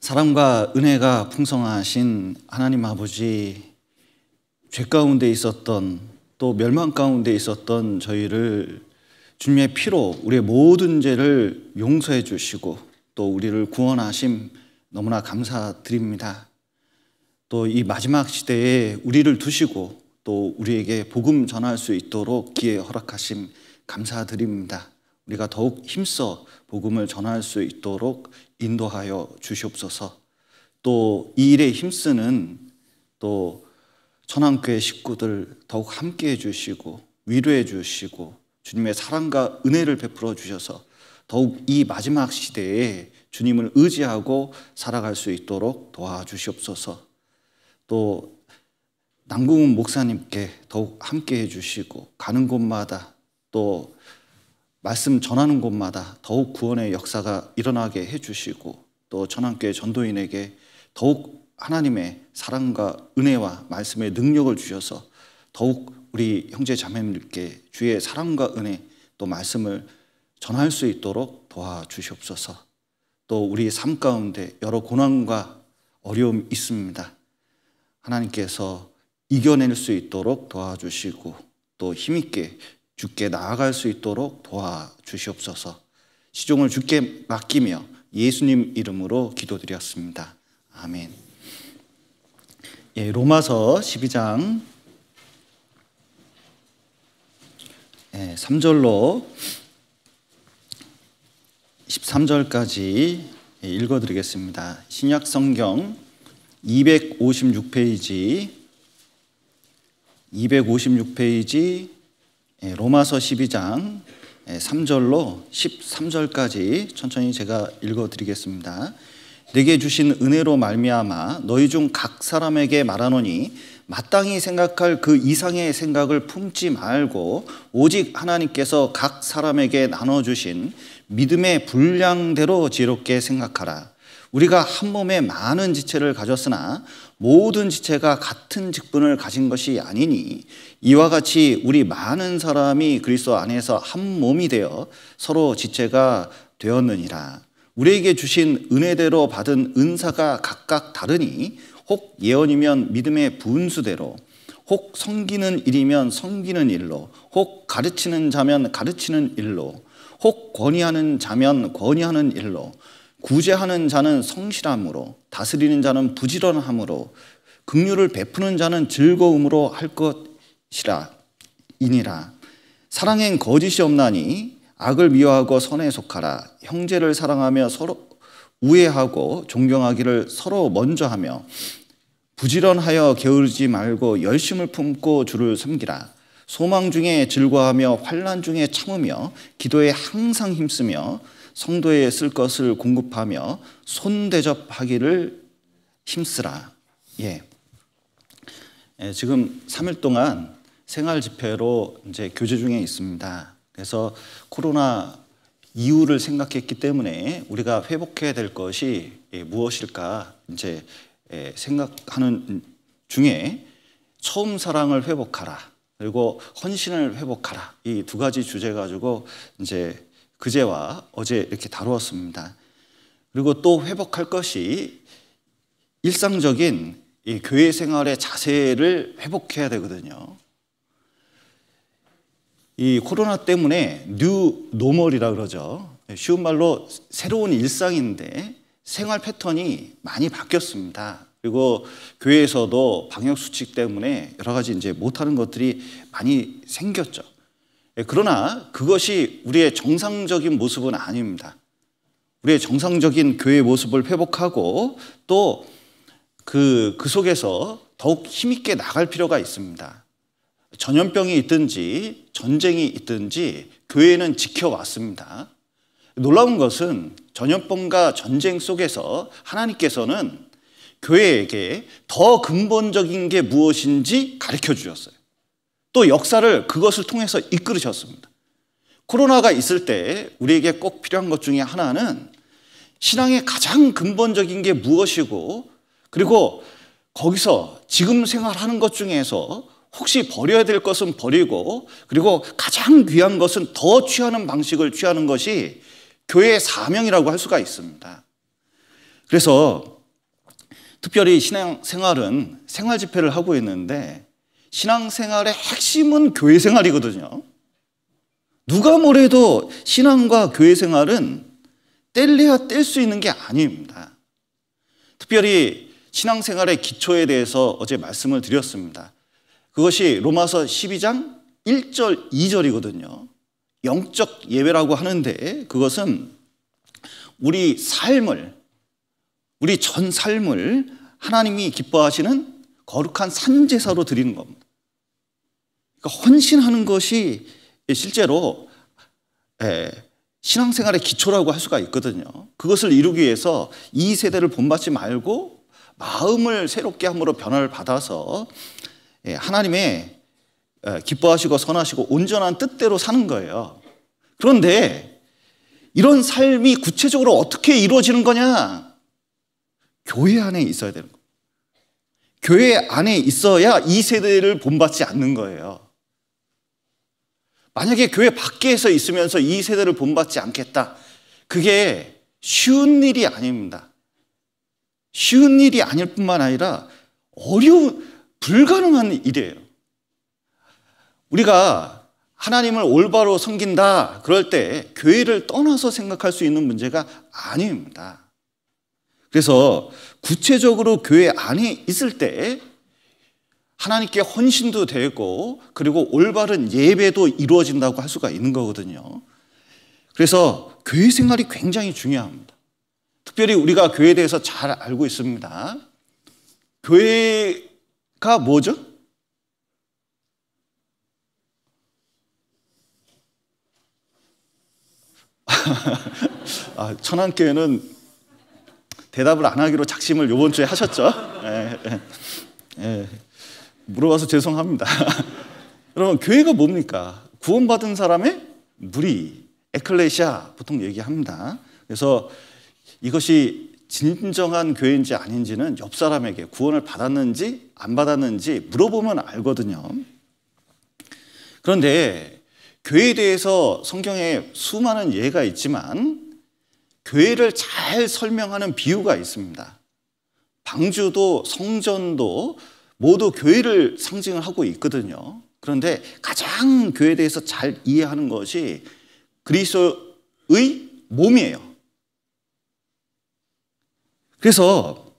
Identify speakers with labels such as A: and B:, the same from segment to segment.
A: 사랑과 은혜가 풍성하신 하나님 아버지, 죄 가운데 있었던 또 멸망 가운데 있었던 저희를 주님의 피로 우리의 모든 죄를 용서해 주시고 또 우리를 구원하심 너무나 감사드립니다. 또 이 마지막 시대에 우리를 두시고 또 우리에게 복음 전할 수 있도록 기회 허락하심 감사드립니다. 우리가 더욱 힘써 복음을 전할 수 있도록 인도하여 주시옵소서. 또 이 일에 힘쓰는 또 천안교회 식구들 더욱 함께 해 주시고 위로해 주시고 주님의 사랑과 은혜를 베풀어 주셔서 더욱 이 마지막 시대에 주님을 의지하고 살아갈 수 있도록 도와주시옵소서. 또 남궁훈 목사님께 더욱 함께 해 주시고 가는 곳마다 또 말씀 전하는 곳마다 더욱 구원의 역사가 일어나게 해주시고 또 천안교회 전도인에게 더욱 하나님의 사랑과 은혜와 말씀의 능력을 주셔서 더욱 우리 형제 자매님들께 주의 사랑과 은혜 또 말씀을 전할 수 있도록 도와주시옵소서. 또 우리 삶 가운데 여러 고난과 어려움이 있습니다. 하나님께서 이겨낼 수 있도록 도와주시고 또 힘있게 주께 나아갈 수 있도록 도와주시옵소서. 시종을 주께 맡기며 예수님 이름으로 기도드렸습니다. 아멘. 예, 로마서 12장 예, 3절로 13절까지 읽어드리겠습니다. 신약 성경 256페이지 256페이지 예, 로마서 12장 3절로 예, 13절까지 천천히 제가 읽어 드리겠습니다. 내게 주신 은혜로 말미암아 너희 중 각 사람에게 말하노니 마땅히 생각할 그 이상의 생각을 품지 말고 오직 하나님께서 각 사람에게 나눠 주신 믿음의 분량대로 지롭게 생각하라. 우리가 한 몸에 많은 지체를 가졌으나 모든 지체가 같은 직분을 가진 것이 아니니 이와 같이 우리 많은 사람이 그리스도 안에서 한 몸이 되어 서로 지체가 되었느니라. 우리에게 주신 은혜대로 받은 은사가 각각 다르니 혹 예언이면 믿음의 분수대로 혹 섬기는 일이면 섬기는 일로 혹 가르치는 자면 가르치는 일로 혹 권위하는 자면 권위하는 일로 구제하는 자는 성실함으로 다스리는 자는 부지런함으로 긍휼을 베푸는 자는 즐거움으로 할 것이라 이니라. 사랑엔 거짓이 없나니 악을 미워하고 선에 속하라. 형제를 사랑하며 서로 우애하고 존경하기를 서로 먼저 하며 부지런하여 게으르지 말고 열심을 품고 주를 섬기라. 소망 중에 즐거하며 환란 중에 참으며 기도에 항상 힘쓰며 성도에 쓸 것을 공급하며 손대접하기를 힘쓰라. 예. 예, 지금 3일 동안 생활 집회로 이제 교제 중에 있습니다. 그래서 코로나 이후를 생각했기 때문에 우리가 회복해야 될 것이 예, 무엇일까 이제 예, 생각하는 중에 처음 사랑을 회복하라 그리고 헌신을 회복하라 이 두 가지 주제 가지고 이제 그제와 어제 이렇게 다루었습니다. 그리고 또 회복할 것이 일상적인 이 교회 생활의 자세를 회복해야 되거든요. 이 코로나 때문에 new normal이라 그러죠. 쉬운 말로 새로운 일상인데 생활 패턴이 많이 바뀌었습니다. 그리고 교회에서도 방역 수칙 때문에 여러 가지 이제 못하는 것들이 많이 생겼죠. 예, 그러나 그것이 우리의 정상적인 모습은 아닙니다. 우리의 정상적인 교회 모습을 회복하고 또 그, 그 속에서 더욱 힘있게 나갈 필요가 있습니다. 전염병이 있든지 전쟁이 있든지 교회는 지켜왔습니다. 놀라운 것은 전염병과 전쟁 속에서 하나님께서는 교회에게 더 근본적인 게 무엇인지 가르쳐 주셨어요. 또 역사를 그것을 통해서 이끌으셨습니다. 코로나가 있을 때 우리에게 꼭 필요한 것 중에 하나는 신앙의 가장 근본적인 게 무엇이고 그리고 거기서 지금 생활하는 것 중에서 혹시 버려야 될 것은 버리고 그리고 가장 귀한 것은 더 취하는 방식을 취하는 것이 교회의 사명이라고 할 수가 있습니다. 그래서 특별히 신앙 생활은 생활 집회를 하고 있는데 신앙 생활의 핵심은 교회 생활이거든요. 누가 뭐래도 신앙과 교회 생활은 뗄래야 뗄 수 있는 게 아닙니다. 특별히 신앙 생활의 기초에 대해서 어제 말씀을 드렸습니다. 그것이 로마서 12장 1절, 2절이거든요. 영적 예배라고 하는데 그것은 우리 삶을, 우리 전 삶을 하나님이 기뻐하시는 거룩한 산제사로 드리는 겁니다. 그러니까 헌신하는 것이 실제로 예, 신앙생활의 기초라고 할 수가 있거든요. 그것을 이루기 위해서 이 세대를 본받지 말고 마음을 새롭게 함으로 변화를 받아서 예, 하나님의 예, 기뻐하시고 선하시고 온전한 뜻대로 사는 거예요. 그런데 이런 삶이 구체적으로 어떻게 이루어지는 거냐? 교회 안에 있어야 되는 거예요. 교회 안에 있어야 이 세대를 본받지 않는 거예요. 만약에 교회 밖에서 있으면서 이 세대를 본받지 않겠다. 그게 쉬운 일이 아닙니다. 쉬운 일이 아닐 뿐만 아니라 어려운, 불가능한 일이에요. 우리가 하나님을 올바로 섬긴다. 그럴 때 교회를 떠나서 생각할 수 있는 문제가 아닙니다. 그래서 구체적으로 교회 안에 있을 때 하나님께 헌신도 되고 그리고 올바른 예배도 이루어진다고 할 수가 있는 거거든요. 그래서 교회 생활이 굉장히 중요합니다. 특별히 우리가 교회에 대해서 잘 알고 있습니다. 교회가 뭐죠? 아, 천안교회는 대답을 안 하기로 작심을 이번 주에 하셨죠? 예, 예, 예. 물어봐서 죄송합니다. 여러분, 교회가 뭡니까? 구원받은 사람의 무리, 에클레시아 보통 얘기합니다. 그래서 이것이 진정한 교회인지 아닌지는 옆 사람에게 구원을 받았는지 안 받았는지 물어보면 알거든요. 그런데 교회에 대해서 성경에 수많은 예가 있지만 교회를 잘 설명하는 비유가 있습니다. 방주도 성전도 모두 교회를 상징을 하고 있거든요. 그런데 가장 교회에 대해서 잘 이해하는 것이 그리스도의 몸이에요. 그래서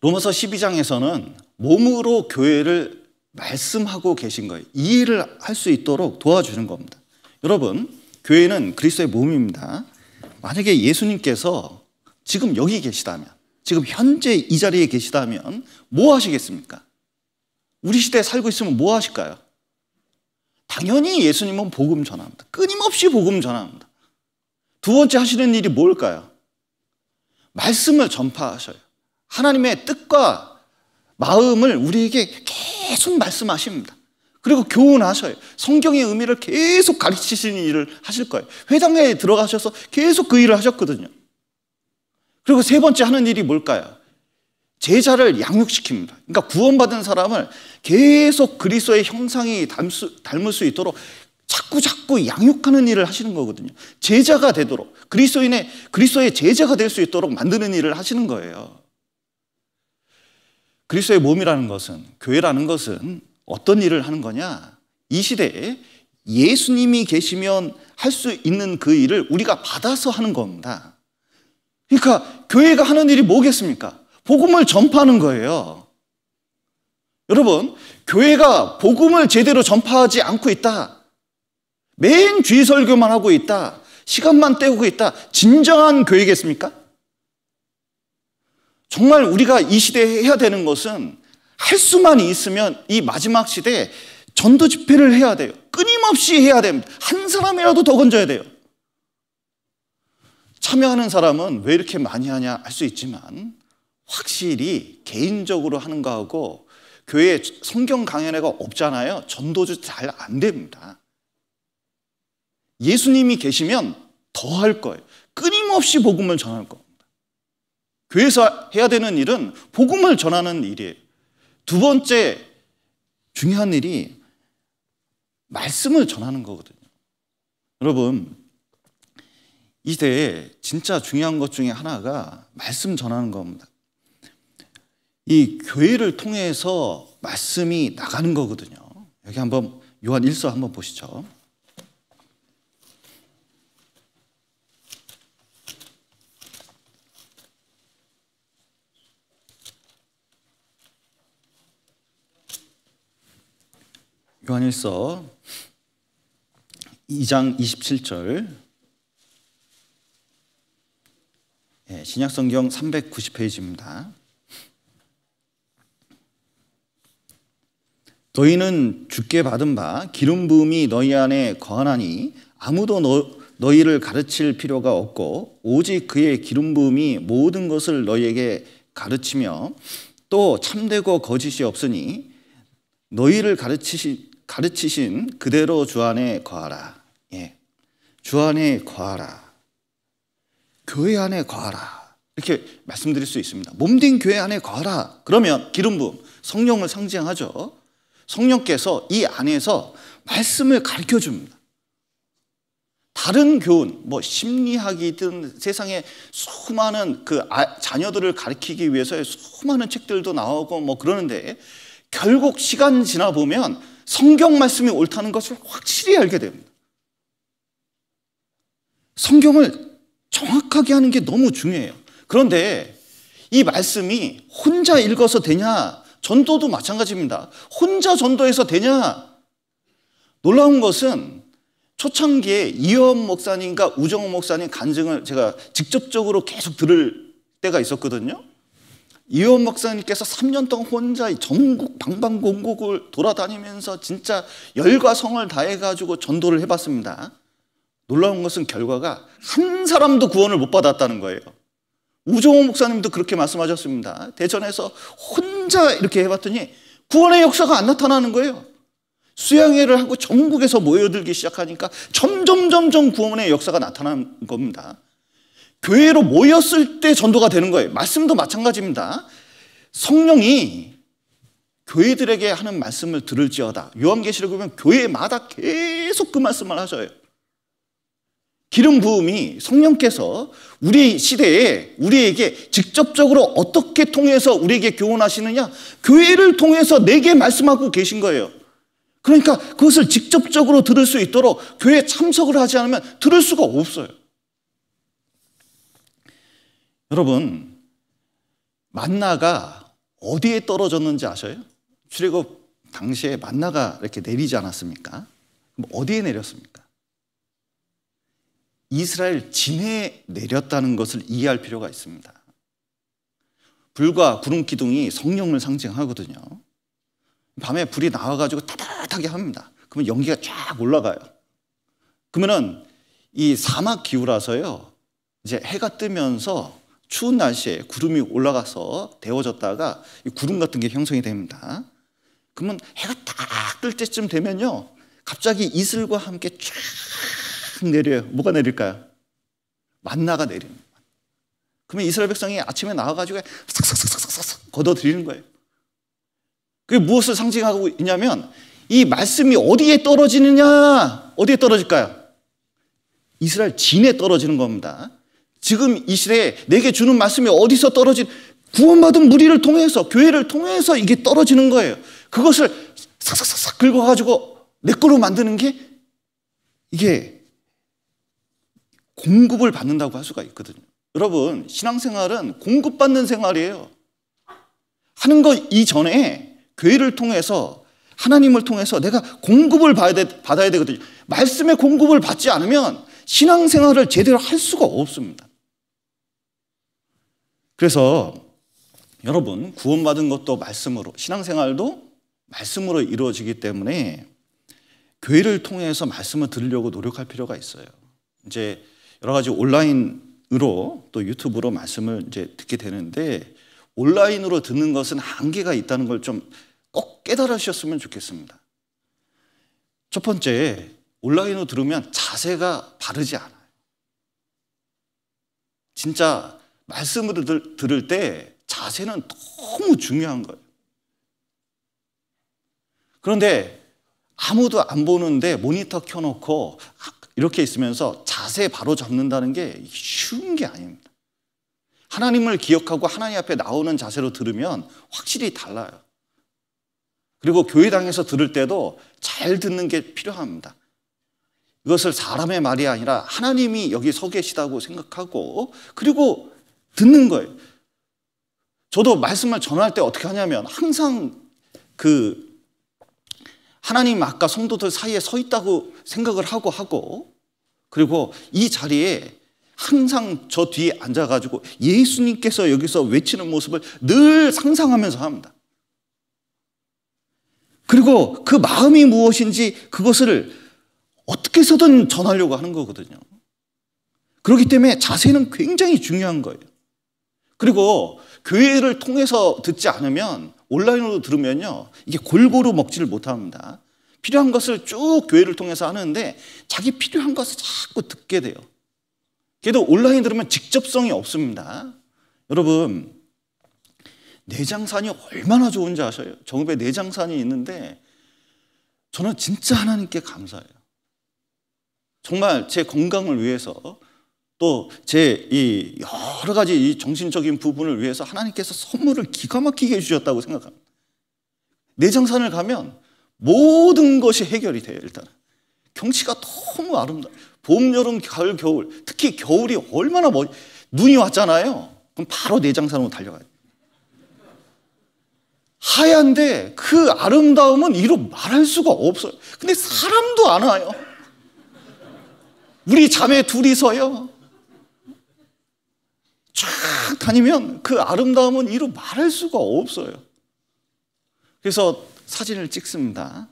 A: 로마서 12장에서는 몸으로 교회를 말씀하고 계신 거예요. 이해를 할 수 있도록 도와주는 겁니다. 여러분, 교회는 그리스도의 몸입니다. 만약에 예수님께서 지금 여기 계시다면 지금 현재 이 자리에 계시다면 뭐 하시겠습니까? 우리 시대에 살고 있으면 뭐 하실까요? 당연히 예수님은 복음 전합니다. 끊임없이 복음 전합니다. 두 번째 하시는 일이 뭘까요? 말씀을 전파하셔요. 하나님의 뜻과 마음을 우리에게 계속 말씀하십니다. 그리고 교훈하셔요. 성경의 의미를 계속 가르치시는 일을 하실 거예요. 회당에 들어가셔서 계속 그 일을 하셨거든요. 그리고 세 번째 하는 일이 뭘까요? 제자를 양육시킵니다. 그러니까 구원받은 사람을 계속 그리스도의 형상이 닮을 수 있도록 자꾸 자꾸 양육하는 일을 하시는 거거든요. 제자가 되도록 그리스도인의 그리스도의 제자가 될 수 있도록 만드는 일을 하시는 거예요. 그리스도의 몸이라는 것은 교회라는 것은 어떤 일을 하는 거냐? 이 시대에 예수님이 계시면 할 수 있는 그 일을 우리가 받아서 하는 겁니다. 그러니까 교회가 하는 일이 뭐겠습니까? 복음을 전파하는 거예요. 여러분, 교회가 복음을 제대로 전파하지 않고 있다. 맨 주의 설교만 하고 있다. 시간만 때우고 있다. 진정한 교회겠습니까? 정말 우리가 이 시대에 해야 되는 것은 할 수만 있으면 이 마지막 시대에 전도 집회를 해야 돼요. 끊임없이 해야 됩니다. 한 사람이라도 더 건져야 돼요. 참여하는 사람은 왜 이렇게 많이 하냐 할 수 있지만 확실히 개인적으로 하는 거하고 교회 성경 강연회가 없잖아요. 전도도 잘안 됩니다. 예수님이 계시면 더 할 거예요. 끊임없이 복음을 전할 겁니다. 교회에서 해야 되는 일은 복음을 전하는 일이에요. 두 번째 중요한 일이 말씀을 전하는 거거든요. 여러분, 이 시대에 진짜 중요한 것 중에 하나가 말씀 전하는 겁니다. 이 교회를 통해서 말씀이 나가는 거거든요. 여기 한번 요한 1서 한번 보시죠. 요한일서 2장 27절 예, 신약성경 390페이지입니다. 너희는 주께 받은 바 기름 부음이 너희 안에 거하나니 아무도 너, 너희를 가르칠 필요가 없고 오직 그의 기름 부음이 모든 것을 너희에게 가르치며 또 참되고 거짓이 없으니 너희를 가르치시, 가르치신 그대로 주 안에 거하라. 예. 주 안에 거하라. 교회 안에 거하라. 이렇게 말씀드릴 수 있습니다. 몸된 교회 안에 거하라. 그러면 기름 부음, 성령을 상징하죠. 성령께서 이 안에서 말씀을 가르쳐 줍니다. 다른 교훈, 뭐 심리학이든 세상에 수많은 그 아, 자녀들을 가르치기 위해서의 수많은 책들도 나오고 뭐 그러는데 결국 시간 지나 보면 성경 말씀이 옳다는 것을 확실히 알게 됩니다. 성경을 정확하게 하는 게 너무 중요해요. 그런데 이 말씀이 혼자 읽어서 되냐? 전도도 마찬가지입니다. 혼자 전도해서 되냐? 놀라운 것은 초창기에 이현 목사님과 우정호 목사님 간증을 제가 직접적으로 계속 들을 때가 있었거든요. 이현 목사님께서 3년 동안 혼자 전국 방방곡곡을 돌아다니면서 진짜 열과 성을 다해가지고 전도를 해봤습니다. 놀라운 것은 결과가 한 사람도 구원을 못 받았다는 거예요. 우종호 목사님도 그렇게 말씀하셨습니다. 대전에서 혼자 이렇게 해봤더니 구원의 역사가 안 나타나는 거예요. 수양회를 하고 전국에서 모여들기 시작하니까 점점 점점 구원의 역사가 나타나는 겁니다. 교회로 모였을 때 전도가 되는 거예요. 말씀도 마찬가지입니다. 성령이 교회들에게 하는 말씀을 들을지어다. 요한계시록 보면 교회마다 계속 그 말씀을 하셔요. 기름 부음이 성령께서 우리 시대에 우리에게 직접적으로 어떻게 통해서 우리에게 교훈하시느냐? 교회를 통해서 내게 말씀하고 계신 거예요. 그러니까 그것을 직접적으로 들을 수 있도록 교회에 참석을 하지 않으면 들을 수가 없어요. 여러분, 만나가 어디에 떨어졌는지 아셔요? 출애굽 당시에 만나가 이렇게 내리지 않았습니까? 어디에 내렸습니까? 이스라엘 진에 내렸다는 것을 이해할 필요가 있습니다. 불과 구름 기둥이 성령을 상징하거든요. 밤에 불이 나와가지고 따뜻하게 합니다. 그러면 연기가 쫙 올라가요. 그러면은 이 사막 기후라서요. 이제 해가 뜨면서 추운 날씨에 구름이 올라가서 데워졌다가 구름 같은 게 형성이 됩니다. 그러면 해가 딱 뜰 때쯤 되면요. 갑자기 이슬과 함께 쫙 내려요. 뭐가 내릴까요? 만나가 내립니다. 그러면 이스라엘 백성이 아침에 나와가지고 싹싹싹싹싹 걷어들이는 거예요. 그게 무엇을 상징하고 있냐면 이 말씀이 어디에 떨어지느냐? 어디에 떨어질까요? 이스라엘 진에 떨어지는 겁니다. 지금 이 시대에 내게 주는 말씀이 어디서 떨어진 구원받은 무리를 통해서 교회를 통해서 이게 떨어지는 거예요. 그것을 싹싹싹싹 긁어가지고 내 거로 만드는 게 이게 공급을 받는다고 할 수가 있거든요. 여러분, 신앙생활은 공급받는 생활이에요. 하는 거 이전에 교회를 통해서 하나님을 통해서 내가 공급을 받아야, 되거든요. 말씀의 공급을 받지 않으면 신앙생활을 제대로 할 수가 없습니다. 그래서 여러분, 구원받은 것도 말씀으로, 신앙생활도 말씀으로 이루어지기 때문에 교회를 통해서 말씀을 들으려고 노력할 필요가 있어요. 이제 여러 가지 온라인으로 또 유튜브로 말씀을 이제 듣게 되는데 온라인으로 듣는 것은 한계가 있다는 걸 좀 꼭 깨달으셨으면 좋겠습니다. 첫 번째, 온라인으로 들으면 자세가 바르지 않아요. 진짜 말씀을 들을 때 자세는 너무 중요한 거예요. 그런데 아무도 안 보는데 모니터 켜놓고 이렇게 있으면서 자세 바로 잡는다는 게 쉬운 게 아닙니다. 하나님을 기억하고 하나님 앞에 나오는 자세로 들으면 확실히 달라요. 그리고 교회당에서 들을 때도 잘 듣는 게 필요합니다. 이것을 사람의 말이 아니라 하나님이 여기 서 계시다고 생각하고 그리고 듣는 거예요. 저도 말씀을 전할 때 어떻게 하냐면 항상 그 하나님 아까 성도들 사이에 서 있다고 생각을 하고 하고 그리고 이 자리에 항상 저 뒤에 앉아가지고 예수님께서 여기서 외치는 모습을 늘 상상하면서 합니다. 그리고 그 마음이 무엇인지 그것을 어떻게 해서든 전하려고 하는 거거든요. 그렇기 때문에 자세는 굉장히 중요한 거예요. 그리고 교회를 통해서 듣지 않으면 온라인으로 들으면요. 이게 골고루 먹지를 못합니다. 필요한 것을 쭉 교회를 통해서 하는데 자기 필요한 것을 자꾸 듣게 돼요. 그래도 온라인 들으면 직접성이 없습니다. 여러분, 내장산이 얼마나 좋은지 아셔요? 정읍에 내장산이 있는데 저는 진짜 하나님께 감사해요. 정말 제 건강을 위해서 또 제 이 여러 가지 이 정신적인 부분을 위해서 하나님께서 선물을 기가 막히게 해주셨다고 생각합니다. 내장산을 가면 모든 것이 해결이 돼요, 일단. 경치가 너무 아름다워. 봄, 여름, 가을, 겨울. 특히 겨울이 얼마나 멋, 눈이 왔잖아요. 그럼 바로 내장산으로 달려가요. 하얀데 그 아름다움은 이로 말할 수가 없어요. 근데 사람도 안 와요. 우리 자매 둘이서요. 쫙 다니면 그 아름다움은 이로 말할 수가 없어요. 그래서 사진을 찍습니다.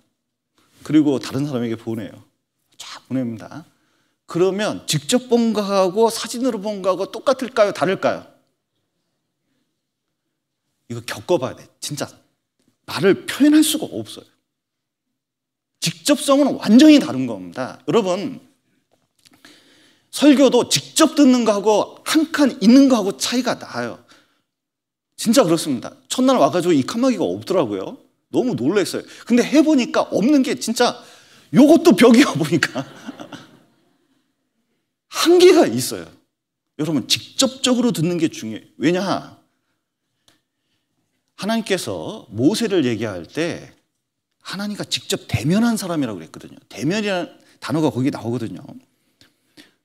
A: 그리고 다른 사람에게 보내요. 쫙 보냅니다. 그러면 직접 본 거하고 사진으로 본 거하고 똑같을까요? 다를까요? 이거 겪어봐야 돼. 진짜 말을 표현할 수가 없어요. 직접성은 완전히 다른 겁니다. 여러분, 설교도 직접 듣는 거하고 한 칸 있는 거하고 차이가 나요. 진짜 그렇습니다. 첫날 와가지고 이 칸막이가 없더라고요. 너무 놀랐어요. 근데 해보니까 없는 게 진짜 요것도 벽이야 보니까. 한계가 있어요. 여러분, 직접적으로 듣는 게 중요해요. 왜냐? 하나님께서 모세를 얘기할 때 하나님과 직접 대면한 사람이라고 그랬거든요. 대면이라는 단어가 거기 나오거든요.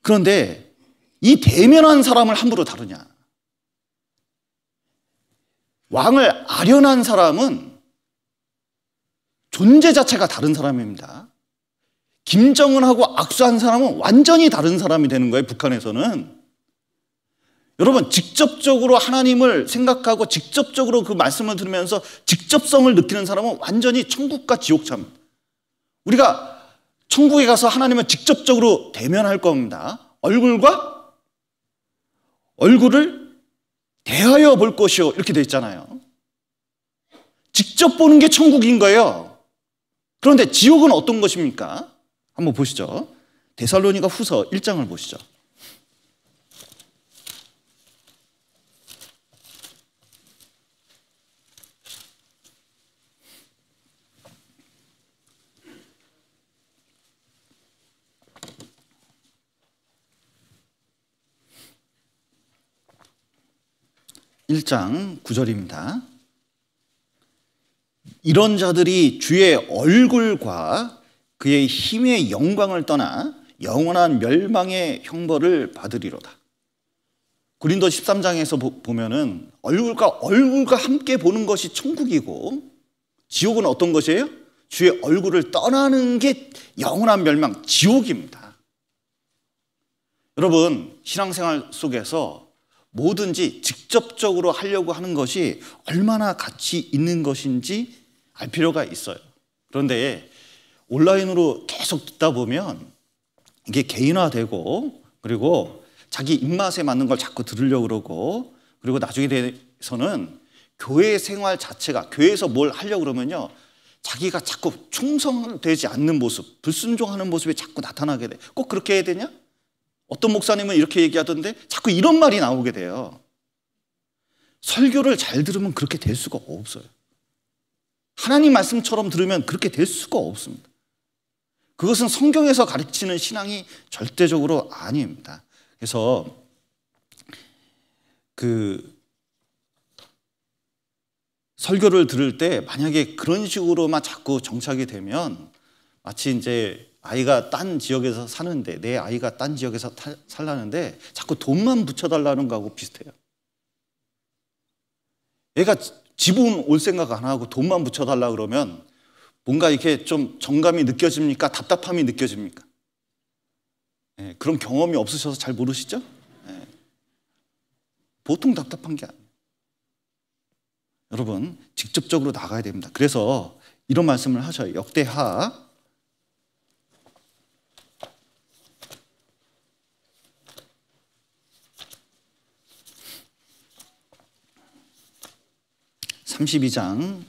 A: 그런데 이 대면한 사람을 함부로 다루냐? 왕을 아련한 사람은 존재 자체가 다른 사람입니다. 김정은하고 악수한 사람은 완전히 다른 사람이 되는 거예요, 북한에서는. 여러분, 직접적으로 하나님을 생각하고 직접적으로 그 말씀을 들으면서 직접성을 느끼는 사람은 완전히 천국과 지옥차입니다. 우리가 천국에 가서 하나님을 직접적으로 대면할 겁니다. 얼굴과 얼굴을 대하여 볼 것이요. 이렇게 돼 있잖아요. 직접 보는 게 천국인 거예요. 그런데 지옥은 어떤 것입니까? 한번 보시죠. 데살로니가 후서 1장을 보시죠. 1장 9절입니다. 이런 자들이 주의 얼굴과 그의 힘의 영광을 떠나 영원한 멸망의 형벌을 받으리로다. 구린도 13장에서 보면은 얼굴과 얼굴과 함께 보는 것이 천국이고 지옥은 어떤 것이에요? 주의 얼굴을 떠나는 게 영원한 멸망, 지옥입니다. 여러분, 신앙생활 속에서 뭐든지 직접적으로 하려고 하는 것이 얼마나 가치 있는 것인지 알 필요가 있어요. 그런데 온라인으로 계속 듣다 보면 이게 개인화되고 그리고 자기 입맛에 맞는 걸 자꾸 들으려고 그러고 그리고 나중에 대해서는 교회 생활 자체가 교회에서 뭘 하려고 그러면요. 자기가 자꾸 충성되지 않는 모습, 불순종하는 모습이 자꾸 나타나게 돼. 꼭 그렇게 해야 되냐? 어떤 목사님은 이렇게 얘기하던데 자꾸 이런 말이 나오게 돼요. 설교를 잘 들으면 그렇게 될 수가 없어요. 하나님 말씀처럼 들으면 그렇게 될 수가 없습니다. 그것은 성경에서 가르치는 신앙이 절대적으로 아닙니다. 그래서 그 설교를 들을 때 만약에 그런 식으로만 자꾸 정착이 되면 마치 이제 아이가 딴 지역에서 사는데 내 아이가 딴 지역에서 타, 살라는데 자꾸 돈만 붙여달라는 거하고 비슷해요. 얘가 지분 올 생각 안 하고 돈만 붙여달라 그러면 뭔가 이렇게 좀 정감이 느껴집니까? 답답함이 느껴집니까? 네, 그런 경험이 없으셔서 잘 모르시죠? 네. 보통 답답한 게 아니에요. 여러분, 직접적으로 나가야 됩니다. 그래서 이런 말씀을 하셔요. 역대하 32장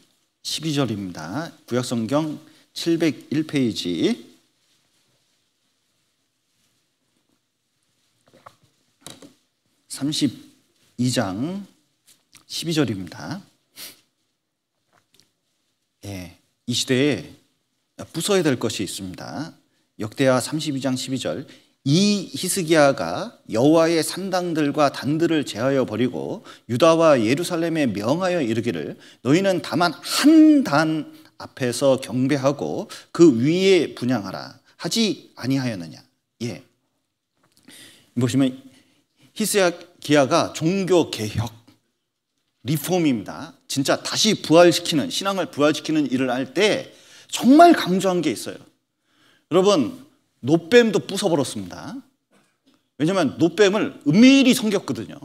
A: 12절입니다. 구약성경 701페이지. 32장 12절입니다. 예, 이 시대에 부숴야 될 것이 있습니다. 역대하 32장 12절. 이 히스기야가 여호와의 산당들과 단들을 제하여 버리고 유다와 예루살렘에 명하여 이르기를 너희는 다만 한 단 앞에서 경배하고 그 위에 분양하라 하지 아니하였느냐. 예. 보시면 히스기야가 종교 개혁 리폼입니다. 진짜 다시 부활시키는 신앙을 부활시키는 일을 할 때 정말 강조한 게 있어요. 여러분 노뱀도 부숴버렸습니다. 왜냐하면 노뱀을 은밀히 섬겼거든요.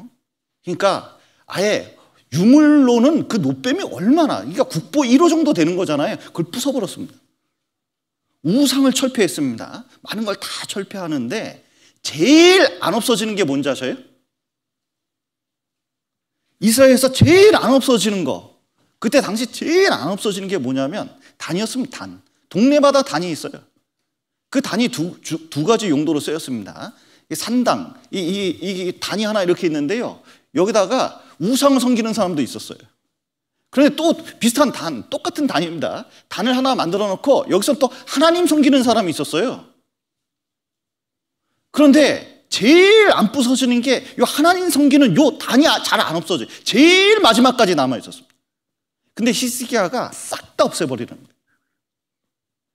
A: 그러니까 아예 유물로는 그 노뱀이 얼마나, 그러니까 국보 1호 정도 되는 거잖아요. 그걸 부숴버렸습니다. 우상을 철폐했습니다. 많은 걸 다 철폐하는데 제일 안 없어지는 게 뭔지 아셔요? 이스라엘에서 제일 안 없어지는 거. 그때 당시 제일 안 없어지는 게 뭐냐면 단이었습니다. 단. 동네마다 단이 있어요. 그 단이 두, 두 가지 용도로 쓰였습니다. 산당, 이, 이, 이 단이 하나 이렇게 있는데요. 여기다가 우상을 섬기는 사람도 있었어요. 그런데 또 비슷한 단, 똑같은 단입니다. 단을 하나 만들어 놓고 여기서 또 하나님 섬기는 사람이 있었어요. 그런데 제일 안 부서지는 게이 하나님 섬기는 요 단이 잘 안 없어져요. 제일 마지막까지 남아 있었습니다. 근데 히스기야가 싹 다 없애버리는 거예요.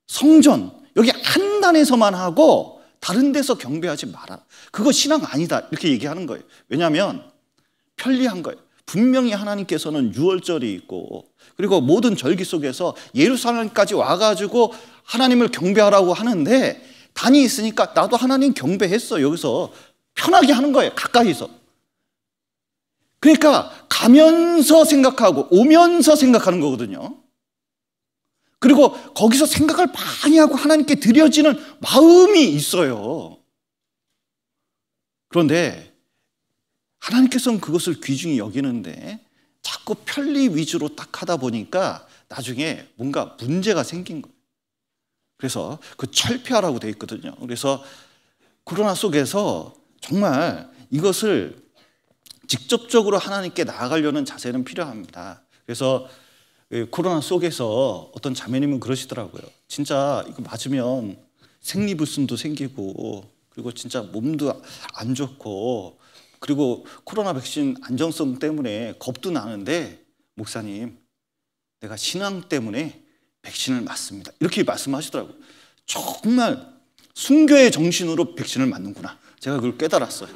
A: 성전, 여기 한 단에서만 하고 다른 데서 경배하지 마라. 그거 신앙 아니다. 이렇게 얘기하는 거예요. 왜냐하면 편리한 거예요. 분명히 하나님께서는 유월절이 있고 그리고 모든 절기 속에서 예루살렘까지 와가지고 하나님을 경배하라고 하는데 단이 있으니까 나도 하나님 경배했어. 여기서 편하게 하는 거예요. 가까이서. 그러니까 가면서 생각하고 오면서 생각하는 거거든요. 그리고 거기서 생각을 많이 하고 하나님께 드려지는 마음이 있어요. 그런데 하나님께서는 그것을 귀중히 여기는데 자꾸 편리 위주로 딱 하다 보니까 나중에 뭔가 문제가 생긴 거예요. 그래서 그 철폐하라고 돼 있거든요. 그래서 코로나 속에서 정말 이것을 직접적으로 하나님께 나아가려는 자세는 필요합니다. 그래서 그 코로나 속에서 어떤 자매님은 그러시더라고요. 진짜 이거 맞으면 생리불순도 생기고 그리고 진짜 몸도 안 좋고 그리고 코로나 백신 안정성 때문에 겁도 나는데 목사님 내가 신앙 때문에 백신을 맞습니다. 이렇게 말씀하시더라고요. 정말 순교의 정신으로 백신을 맞는구나. 제가 그걸 깨달았어요.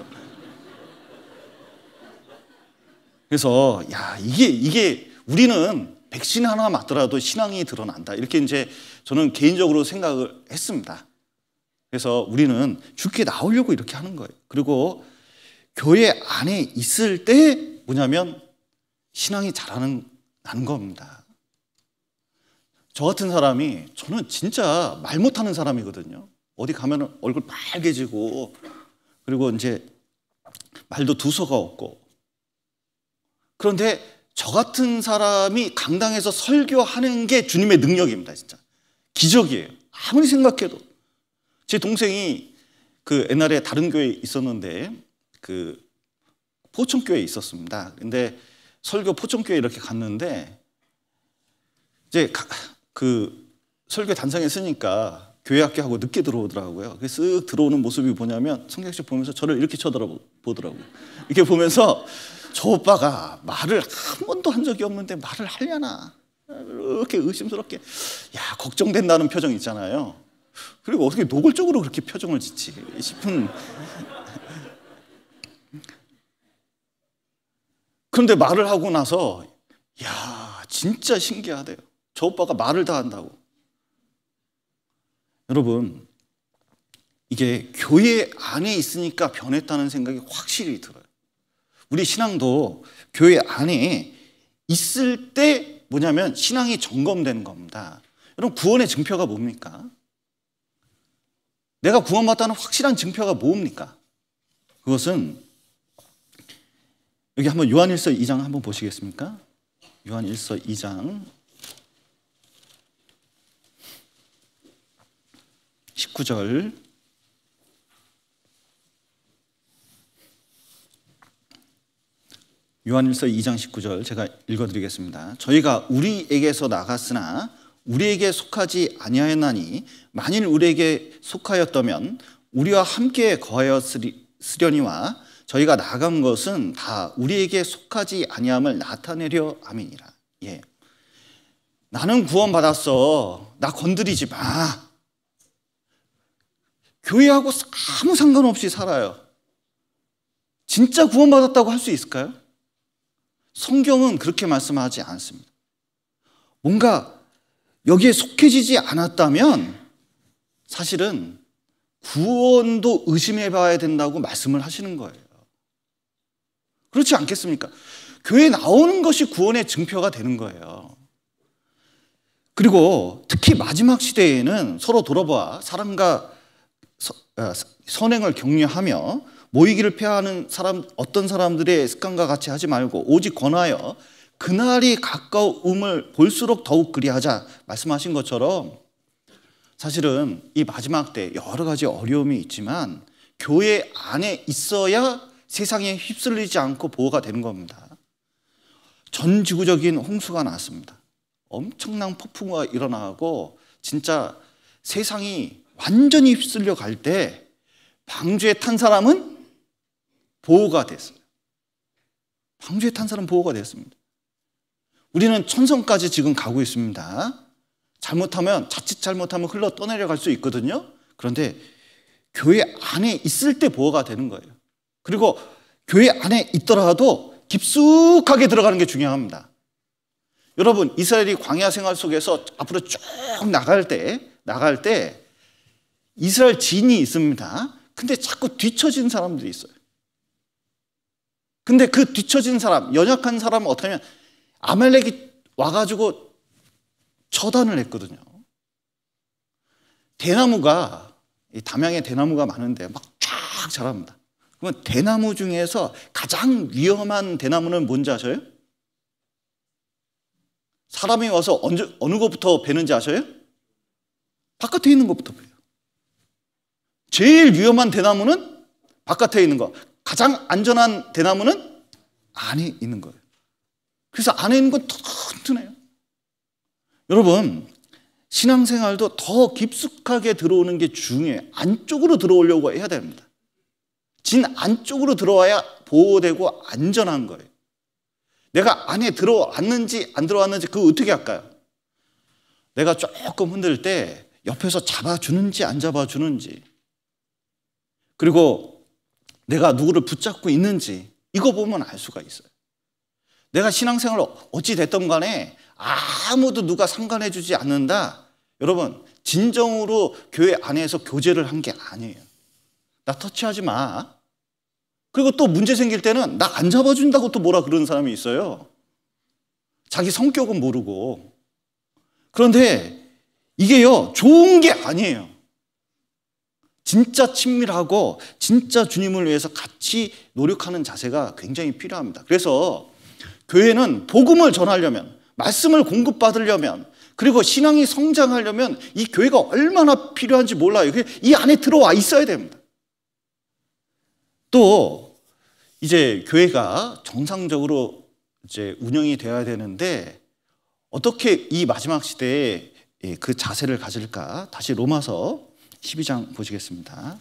A: 그래서 야 이게 이게 우리는 백신 하나 맞더라도 신앙이 드러난다. 이렇게 이제 저는 개인적으로 생각을 했습니다. 그래서 우리는 죽게 나오려고 이렇게 하는 거예요. 그리고 교회 안에 있을 때 뭐냐면 신앙이 자라는 난 겁니다. 저 같은 사람이 저는 진짜 말 못하는 사람이거든요. 어디 가면 얼굴 빨개지고 그리고 이제 말도 두서가 없고 그런데 저 같은 사람이 강당에서 설교하는 게 주님의 능력입니다, 진짜. 기적이에요. 아무리 생각해도. 제 동생이 그 옛날에 다른 교회에 있었는데 그 포천교회에 있었습니다. 근데 설교 포천교회 이렇게 갔는데 이제 그 설교 단상에 쓰니까 교회 학교하고 늦게 들어오더라고요. 쓱 들어오는 모습이 뭐냐면 성경책 보면서 저를 이렇게 쳐다보더라고요. 이렇게 보면서 저 오빠가 말을 한 번도 한 적이 없는데 말을 하려나 이렇게 의심스럽게 야 걱정된다는 표정 있잖아요. 그리고 어떻게 노골적으로 그렇게 표정을 짓지 싶은 그런데 말을 하고 나서 야 진짜 신기하대요. 저 오빠가 말을 다 한다고. 여러분 이게 교회 안에 있으니까 변했다는 생각이 확실히 들어요. 우리 신앙도 교회 안에 있을 때 뭐냐면 신앙이 점검되는 겁니다. 여러분 구원의 증표가 뭡니까? 내가 구원받다는 확실한 증표가 뭡니까? 그것은 여기 한번 요한일서 2장 한번 보시겠습니까? 요한일서 2장 19절 요한일서 2장 19절 제가 읽어드리겠습니다. 저희가 우리에게서 나갔으나 우리에게 속하지 아니하였나니 만일 우리에게 속하였다면 우리와 함께 거하였으려니와 저희가 나간 것은 다 우리에게 속하지 아니함을 나타내려 함이니라. 예. 나는 구원받았어. 나 건드리지 마. 교회하고 아무 상관없이 살아요. 진짜 구원받았다고 할 수 있을까요? 성경은 그렇게 말씀하지 않습니다. 뭔가 여기에 속해지지 않았다면 사실은 구원도 의심해 봐야 된다고 말씀을 하시는 거예요. 그렇지 않겠습니까? 교회 나오는 것이 구원의 증표가 되는 거예요. 그리고 특히 마지막 시대에는 서로 돌아봐 사람과 어, 선행을 격려하며 모이기를 폐하는 사람 어떤 사람들의 습관과 같이 하지 말고 오직 권하여 그날이 가까움을 볼수록 더욱 그리하자 말씀하신 것처럼 사실은 이 마지막 때 여러 가지 어려움이 있지만 교회 안에 있어야 세상에 휩쓸리지 않고 보호가 되는 겁니다. 전 지구적인 홍수가 났습니다. 엄청난 폭풍우가 일어나고 진짜 세상이 완전히 휩쓸려 갈 때 방주에 탄 사람은 보호가 됐어요. 방주에 탄 사람 보호가 됐습니다. 우리는 천성까지 지금 가고 있습니다. 잘못하면 자칫 잘못하면 흘러 떠내려갈 수 있거든요. 그런데 교회 안에 있을 때 보호가 되는 거예요. 그리고 교회 안에 있더라도 깊숙하게 들어가는 게 중요합니다. 여러분 이스라엘이 광야 생활 속에서 앞으로 쭉 나갈 때 나갈 때 이스라엘 진이 있습니다. 근데 자꾸 뒤처진 사람들이 있어요. 근데 그 뒤처진 사람, 연약한 사람은 어떻게 하면 아말렉이 와가지고 처단을 했거든요. 대나무가, 이 담양에 대나무가 많은데 막 쫙 자랍니다. 그러면 대나무 중에서 가장 위험한 대나무는 뭔지 아셔요? 사람이 와서 어느, 어느 것부터 베는지 아셔요? 바깥에 있는 것부터 베요. 제일 위험한 대나무는 바깥에 있는 거. 가장 안전한 대나무는 안에 있는 거예요. 그래서 안에 있는 건 튼튼해요. 여러분, 신앙생활도 더 깊숙하게 들어오는 게 중요해요. 안쪽으로 들어오려고 해야 됩니다. 진 안쪽으로 들어와야 보호되고 안전한 거예요. 내가 안에 들어왔는지 안 들어왔는지 그거 어떻게 할까요? 내가 조금 흔들 때 옆에서 잡아주는지 안 잡아주는지 그리고 내가 누구를 붙잡고 있는지 이거 보면 알 수가 있어요. 내가 신앙생활 어찌 됐던 간에 아무도 누가 상관해 주지 않는다. 여러분, 진정으로 교회 안에서 교제를 한 게 아니에요. 나 터치하지 마. 그리고 또 문제 생길 때는 나 안 잡아준다고 또 뭐라 그러는 사람이 있어요. 자기 성격은 모르고. 그런데 이게요, 좋은 게 아니에요. 진짜 친밀하고 진짜 주님을 위해서 같이 노력하는 자세가 굉장히 필요합니다. 그래서 교회는 복음을 전하려면 말씀을 공급받으려면 그리고 신앙이 성장하려면 이 교회가 얼마나 필요한지 몰라요. 이 안에 들어와 있어야 됩니다. 또 이제 교회가 정상적으로 이제 운영이 되어야 되는데 어떻게 이 마지막 시대에 예, 그 자세를 가질까? 다시 로마서 12장 보시겠습니다.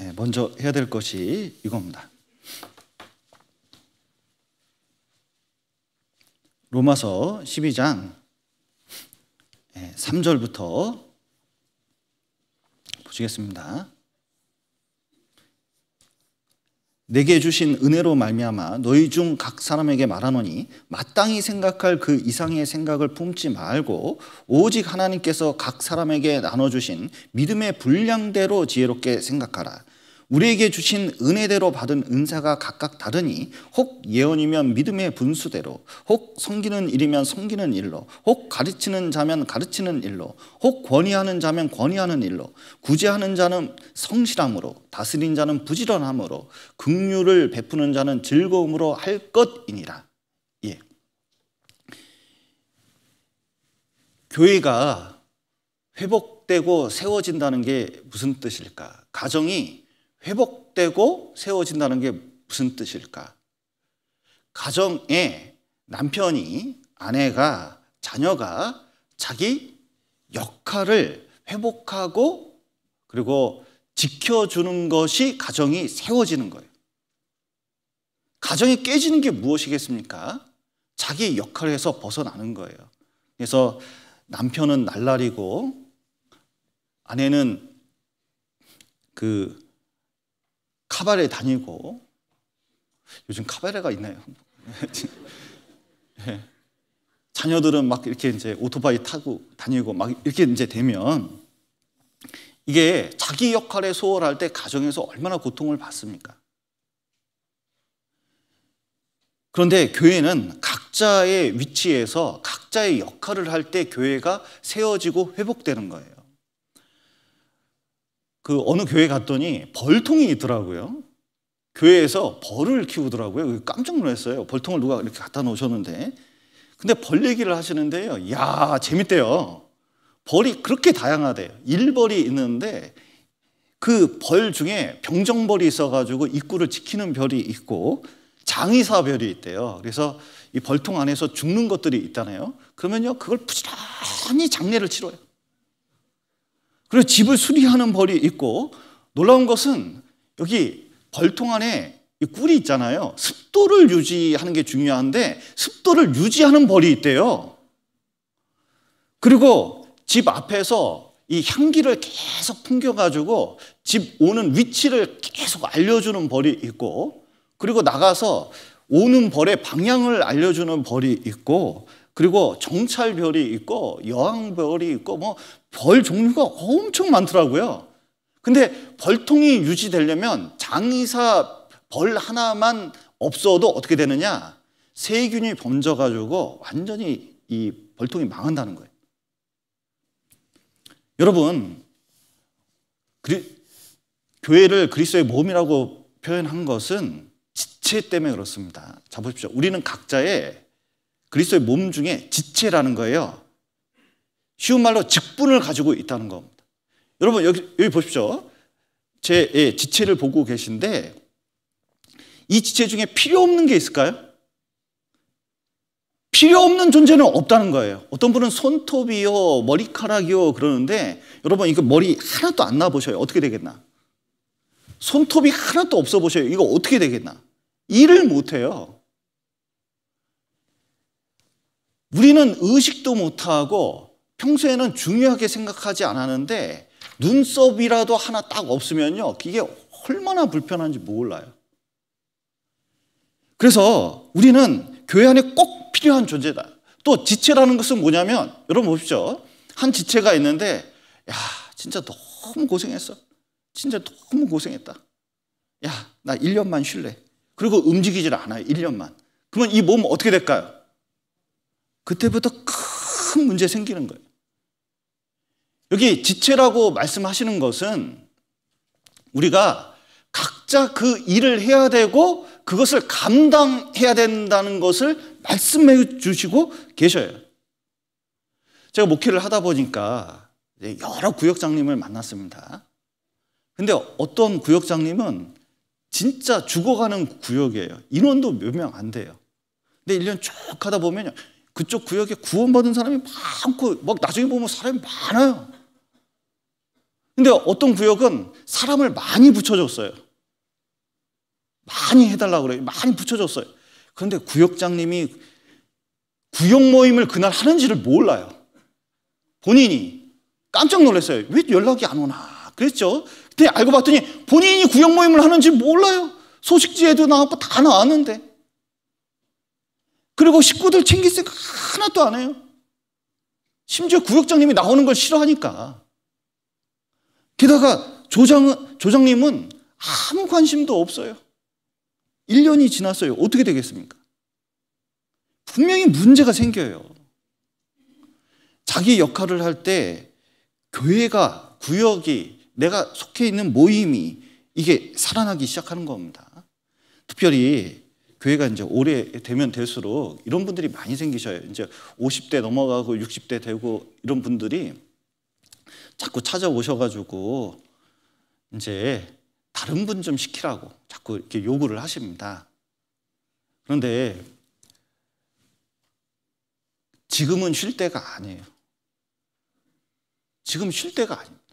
A: 예, 먼저 해야 될 것이 이겁니다. 로마서 12장 3절부터 보시겠습니다. 내게 주신 은혜로 말미암아 너희 중 각 사람에게 말하노니 마땅히 생각할 그 이상의 생각을 품지 말고 오직 하나님께서 각 사람에게 나눠 주신 믿음의 분량대로 지혜롭게 생각하라. 우리에게 주신 은혜대로 받은 은사가 각각 다르니 혹 예언이면 믿음의 분수대로 혹 섬기는 일이면 섬기는 일로 혹 가르치는 자면 가르치는 일로 혹 권위하는 자면 권위하는 일로 구제하는 자는 성실함으로 다스린 자는 부지런함으로 긍휼을 베푸는 자는 즐거움으로 할 것이니라. 예. 교회가 회복되고 세워진다는 게 무슨 뜻일까? 가정이 회복되고 세워진다는 게 무슨 뜻일까? 가정에 남편이 아내가 자녀가 자기 역할을 회복하고 그리고 지켜주는 것이 가정이 세워지는 거예요. 가정이 깨지는 게 무엇이겠습니까? 자기 역할에서 벗어나는 거예요. 그래서 남편은 날라리고 아내는 그 카바레 다니고 요즘 카바레가 있나요? 네. 자녀들은 막 이렇게 이제 오토바이 타고 다니고 막 이렇게 이제 되면 이게 자기 역할에 소홀할 때 가정에서 얼마나 고통을 받습니까? 그런데 교회는 각자의 위치에서 각자의 역할을 할 때 교회가 세워지고 회복되는 거예요. 그 어느 교회 갔더니 벌통이 있더라고요. 교회에서 벌을 키우더라고요. 깜짝 놀랐어요. 벌통을 누가 이렇게 갖다 놓으셨는데. 근데 벌 얘기를 하시는데요. 야 재밌대요. 벌이 그렇게 다양하대요. 일벌이 있는데 그 벌 중에 병정벌이 있어가지고 입구를 지키는 별이 있고 장의사 별이 있대요. 그래서 이 벌통 안에서 죽는 것들이 있잖아요. 그러면요, 그걸 부지런히 장례를 치러요. 그리고 집을 수리하는 벌이 있고 놀라운 것은 여기 벌통 안에 꿀이 있잖아요. 습도를 유지하는 게 중요한데 습도를 유지하는 벌이 있대요. 그리고 집 앞에서 이 향기를 계속 풍겨가지고 집 오는 위치를 계속 알려주는 벌이 있고 그리고 나가서 오는 벌의 방향을 알려주는 벌이 있고 그리고 정찰별이 있고 여왕별이 있고 뭐 벌 종류가 엄청 많더라고요. 근데 벌통이 유지되려면 장의사 벌 하나만 없어도 어떻게 되느냐? 세균이 번져가지고 완전히 이 벌통이 망한다는 거예요. 여러분, 그리, 교회를 그리스도의 몸이라고 표현한 것은 지체 때문에 그렇습니다. 자 보십시오. 우리는 각자의 그리스도의 몸 중에 지체라는 거예요. 쉬운 말로 직분을 가지고 있다는 겁니다. 여러분 여기 여기 보십시오. 제 예, 지체를 보고 계신데 이 지체 중에 필요 없는 게 있을까요? 필요 없는 존재는 없다는 거예요. 어떤 분은 손톱이요, 머리카락이요 그러는데 여러분 이거 머리 하나도 안 나 보셔요. 어떻게 되겠나? 손톱이 하나도 없어 보셔요. 이거 어떻게 되겠나? 일을 못 해요. 우리는 의식도 못하고 평소에는 중요하게 생각하지 않았는데 눈썹이라도 하나 딱 없으면요. 이게 얼마나 불편한지 몰라요. 그래서 우리는 교회 안에 꼭 필요한 존재다. 또 지체라는 것은 뭐냐면 여러분 보십시오. 한 지체가 있는데 야 진짜 너무 고생했어. 진짜 너무 고생했다. 야 나 1년만 쉴래. 그리고 움직이질 않아요. 1년만. 그러면 이 몸 어떻게 될까요? 그때부터 큰 문제 생기는 거예요. 여기 지체라고 말씀하시는 것은 우리가 각자 그 일을 해야 되고 그것을 감당해야 된다는 것을 말씀해 주시고 계셔요. 제가 목회를 하다 보니까 여러 구역장님을 만났습니다. 근데 어떤 구역장님은 진짜 죽어가는 구역이에요. 인원도 몇 명 안 돼요. 근데 1년 쭉 하다 보면 그쪽 구역에 구원받은 사람이 많고 막 나중에 보면 사람이 많아요. 근데 어떤 구역은 사람을 많이 붙여줬어요. 많이 해달라고 그래요. 많이 붙여줬어요. 그런데 구역장님이 구역 모임을 그날 하는지를 몰라요. 본인이 깜짝 놀랐어요. 왜 연락이 안 오나? 그랬죠. 근데 알고 봤더니 본인이 구역 모임을 하는지 몰라요. 소식지에도 나왔고 다 나왔는데. 그리고 식구들 챙길 생각 하나도 안 해요. 심지어 구역장님이 나오는 걸 싫어하니까. 게다가 조장, 조장님은 아무 관심도 없어요. 1년이 지났어요. 어떻게 되겠습니까? 분명히 문제가 생겨요. 자기 역할을 할 때 교회가, 구역이, 내가 속해 있는 모임이 이게 살아나기 시작하는 겁니다. 특별히 교회가 이제 오래 되면 될수록 이런 분들이 많이 생기셔요. 이제 50대 넘어가고 60대 되고 이런 분들이 자꾸 찾아오셔가지고 이제 다른 분 좀 시키라고 자꾸 이렇게 요구를 하십니다. 그런데 지금은 쉴 때가 아니에요. 지금 쉴 때가 아닙니다.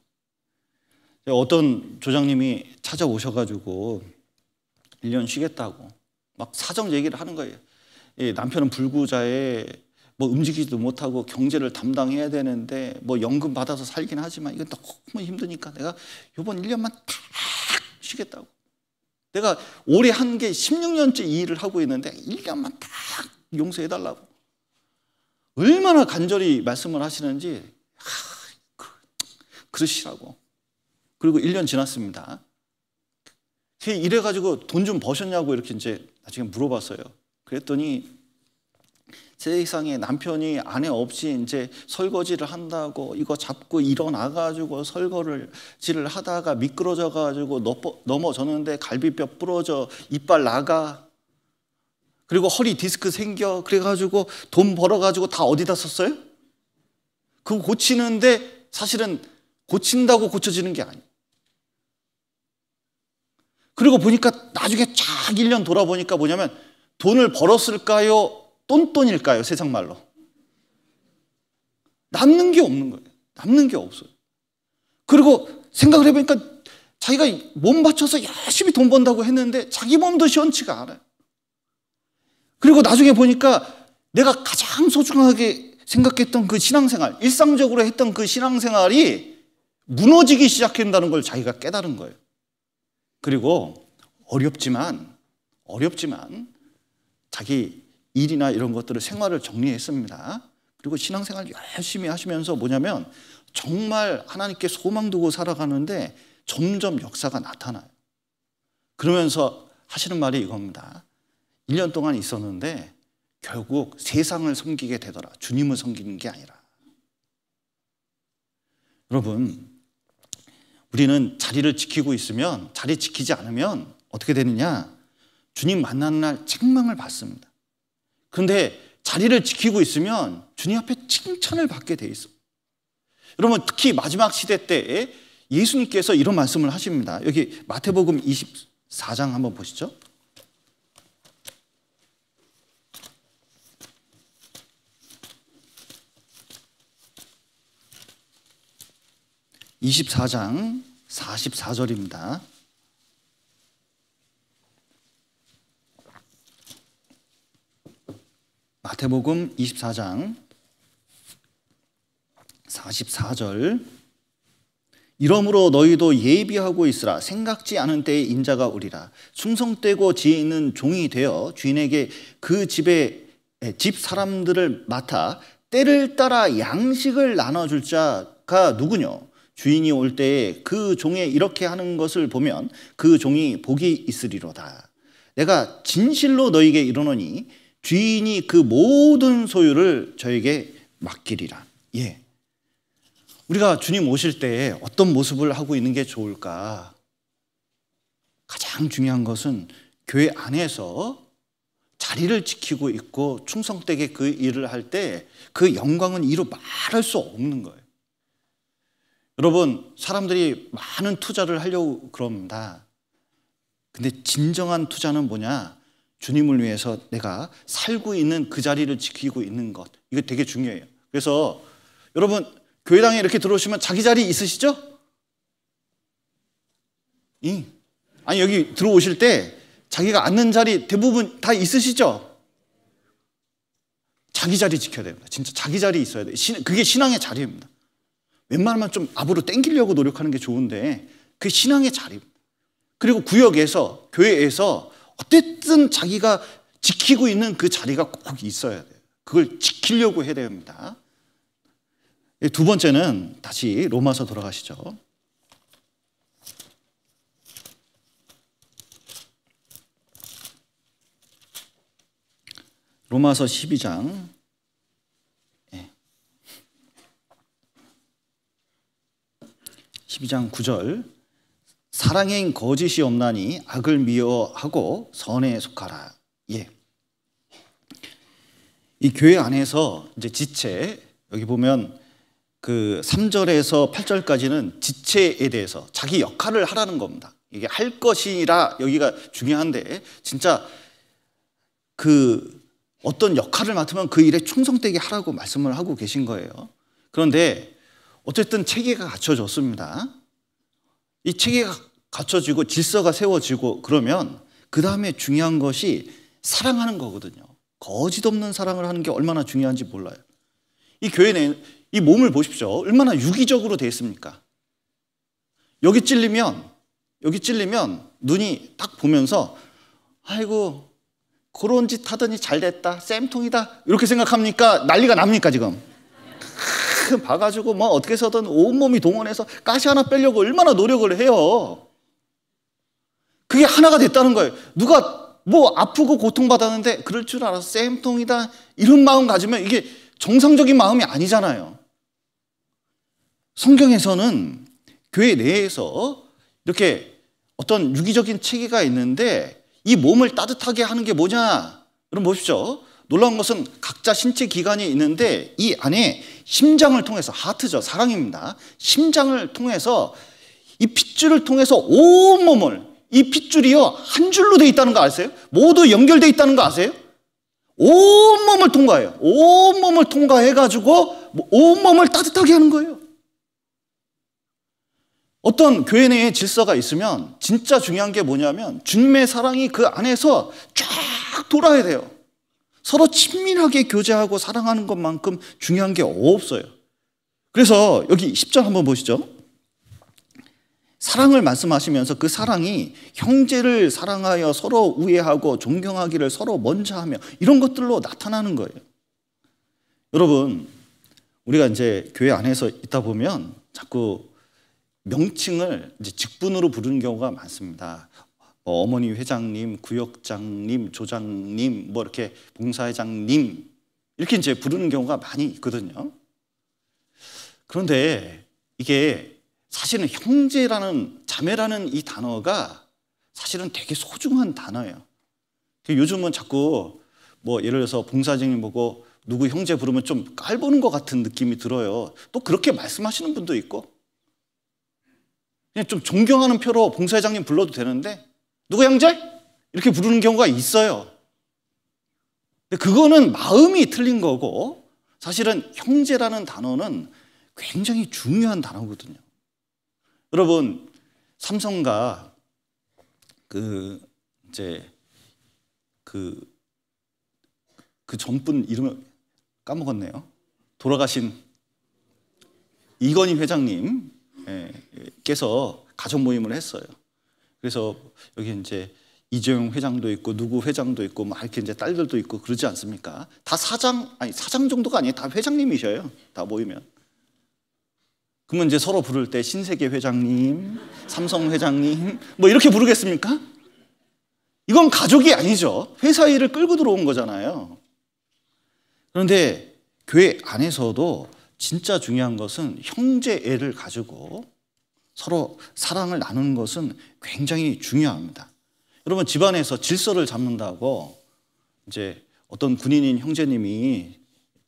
A: 어떤 조장님이 찾아오셔가지고 1년 쉬겠다고 막 사정 얘기를 하는 거예요. 남편은 불구자에 뭐 움직이지도 못하고 경제를 담당해야 되는데 뭐 연금 받아서 살긴 하지만 이건 너무 힘드니까 내가 이번 1년만 딱 쉬겠다고. 내가 올해 한 게 16년째 이 일을 하고 있는데 1년만 딱 용서해 달라고. 얼마나 간절히 말씀을 하시는지 하, 그러시라고. 그리고 1년 지났습니다. 이래가지고 돈 좀 버셨냐고 이렇게 이제 나중에 물어봤어요. 그랬더니 세상에 남편이 아내 없이 이제 설거지를 한다고 이거 잡고 일어나가지고 설거지를 하다가 미끄러져가지고 넘어졌는데 갈비뼈 부러져 이빨 나가 그리고 허리 디스크 생겨 그래가지고 돈 벌어가지고 다 어디다 썼어요? 그거 고치는데 사실은 고친다고 고쳐지는 게 아니에요. 그리고 보니까 나중에 쫙 1년 돌아보니까 뭐냐면 돈을 벌었을까요? 똔똔일까요? 세상 말로. 남는 게 없는 거예요. 남는 게 없어요. 그리고 생각을 해보니까 자기가 몸 바쳐서 열심히 돈 번다고 했는데 자기 몸도 시원치가 않아요. 그리고 나중에 보니까 내가 가장 소중하게 생각했던 그 신앙생활, 일상적으로 했던 그 신앙생활이 무너지기 시작한다는 걸 자기가 깨달은 거예요. 그리고 어렵지만, 어렵지만 자기 일이나 이런 것들을 생활을 정리했습니다. 그리고 신앙생활 열심히 하시면서 뭐냐면 정말 하나님께 소망 두고 살아가는데 점점 역사가 나타나요. 그러면서 하시는 말이 이겁니다. 1년 동안 있었는데 결국 세상을 섬기게 되더라. 주님을 섬기는 게 아니라. 여러분, 우리는 자리를 지키고 있으면, 자리 지키지 않으면 어떻게 되느냐? 주님 만나는 날 책망을 받습니다. 그런데 자리를 지키고 있으면 주님 앞에 칭찬을 받게 돼 있어. 여러분 특히 마지막 시대 때 예수님께서 이런 말씀을 하십니다. 여기 마태복음 24장 한번 보시죠. (24장) (44절입니다) 마태복음 24장 44절. 이러므로 너희도 예비하고 있으라. 생각지 않은 때에 인자가 오리라. 충성되고 지혜 있는 종이 되어 주인에게 그 집에 집 사람들을 맡아 때를 따라 양식을 나눠줄 자가 누구뇨 주인이 올 때에 그 종에 이렇게 하는 것을 보면 그 종이 복이 있으리로다 내가 진실로 너희에게 이르노니 주인이 그 모든 소유를 저에게 맡기리라. 예. 우리가 주님 오실 때 어떤 모습을 하고 있는 게 좋을까? 가장 중요한 것은 교회 안에서 자리를 지키고 있고 충성되게 그 일을 할 때 그 영광은 이루 말할 수 없는 거예요. 여러분, 사람들이 많은 투자를 하려고 그럽니다. 근데 진정한 투자는 뭐냐? 주님을 위해서 내가 살고 있는 그 자리를 지키고 있는 것. 이거 되게 중요해요. 그래서 여러분 교회당에 이렇게 들어오시면 자기 자리 있으시죠? 이. 아니 여기 들어오실 때 자기가 앉는 자리 대부분 다 있으시죠? 자기 자리 지켜야 됩니다. 진짜 자기 자리 있어야 돼요. 그게 신앙의 자리입니다. 웬만하면 좀 앞으로 땡기려고 노력하는 게 좋은데 그 신앙의 자리입니다. 그리고 구역에서 교회에서 어쨌든 자기가 지키고 있는 그 자리가 꼭 있어야 돼요. 그걸 지키려고 해야 됩니다. 두 번째는 다시 로마서 돌아가시죠. 로마서 12장 12장 9절 사랑엔 거짓이 없나니 악을 미워하고 선에 속하라. 예. 이 교회 안에서 이제 지체 여기 보면 그 3절에서 8절까지는 지체에 대해서 자기 역할을 하라는 겁니다. 이게 할 것이라 여기가 중요한데 진짜 그 어떤 역할을 맡으면 그 일에 충성되게 하라고 말씀을 하고 계신 거예요. 그런데 어쨌든 체계가 갖춰졌습니다. 이 체계가 갖춰지고 질서가 세워지고 그러면 그 다음에 중요한 것이 사랑하는 거거든요. 거짓 없는 사랑을 하는 게 얼마나 중요한지 몰라요. 이 교회 내, 이 몸을 보십시오. 얼마나 유기적으로 되어 있습니까? 여기 찔리면, 여기 찔리면 눈이 딱 보면서, 아이고, 그런 짓 하더니 잘 됐다. 쌤통이다. 이렇게 생각합니까? 난리가 납니까, 지금? 봐가지고 뭐 어떻게 해서든 온몸이 동원해서 가시 하나 빼려고 얼마나 노력을 해요. 그게 하나가 됐다는 거예요. 누가 뭐 아프고 고통받았는데 그럴 줄 알아서 쌤통이다. 이런 마음 가지면 이게 정상적인 마음이 아니잖아요. 성경에서는 교회 내에서 이렇게 어떤 유기적인 체계가 있는데 이 몸을 따뜻하게 하는 게 뭐냐? 여러분 보십시오. 놀라운 것은 각자 신체 기관이 있는데 이 안에 심장을 통해서 하트죠. 사랑입니다. 심장을 통해서 이 핏줄을 통해서 온몸을 이 핏줄이요 한 줄로 돼 있다는 거 아세요? 모두 연결돼 있다는 거 아세요? 온몸을 통과해요. 온몸을 통과해 가지고 온몸을 따뜻하게 하는 거예요. 어떤 교회 내에 질서가 있으면 진짜 중요한 게 뭐냐면 주님의 사랑이 그 안에서 쫙 돌아야 돼요. 서로 친밀하게 교제하고 사랑하는 것만큼 중요한 게 없어요. 그래서 여기 10절 한번 보시죠. 사랑을 말씀하시면서 그 사랑이 형제를 사랑하여 서로 우애하고 존경하기를 서로 먼저 하며 이런 것들로 나타나는 거예요. 여러분, 우리가 이제 교회 안에서 있다 보면 자꾸 명칭을 이제 직분으로 부르는 경우가 많습니다. 뭐 어머니 회장님, 구역장님, 조장님, 뭐 이렇게 봉사회장님 이렇게 이제 부르는 경우가 많이 있거든요. 그런데 이게 사실은 형제라는 자매라는 이 단어가 사실은 되게 소중한 단어예요. 요즘은 자꾸 뭐 예를 들어서 봉사장님 보고 누구 형제 부르면 좀 깔보는 것 같은 느낌이 들어요. 또 그렇게 말씀하시는 분도 있고 그냥 좀 존경하는 표로 봉사회장님 불러도 되는데 누구 형제? 이렇게 부르는 경우가 있어요. 근데 그거는 마음이 틀린 거고 사실은 형제라는 단어는 굉장히 중요한 단어거든요. 여러분 삼성가 그 이제 그, 그 전분 이름을 까먹었네요. 돌아가신 이건희 회장님께서 가족 모임을 했어요. 그래서 여기 이제 이재용 회장도 있고 누구 회장도 있고 막 이렇게 이제 딸들도 있고 그러지 않습니까? 다 사장 아니 사장 정도가 아니에요. 다 회장님이셔요. 다 모이면. 그러면 이제 서로 부를 때 신세계 회장님, 삼성 회장님 뭐 이렇게 부르겠습니까? 이건 가족이 아니죠. 회사 일을 끌고 들어온 거잖아요. 그런데 교회 안에서도 진짜 중요한 것은 형제애를 가지고 서로 사랑을 나누는 것은 굉장히 중요합니다. 여러분 집안에서 질서를 잡는다고 이제 어떤 군인인 형제님이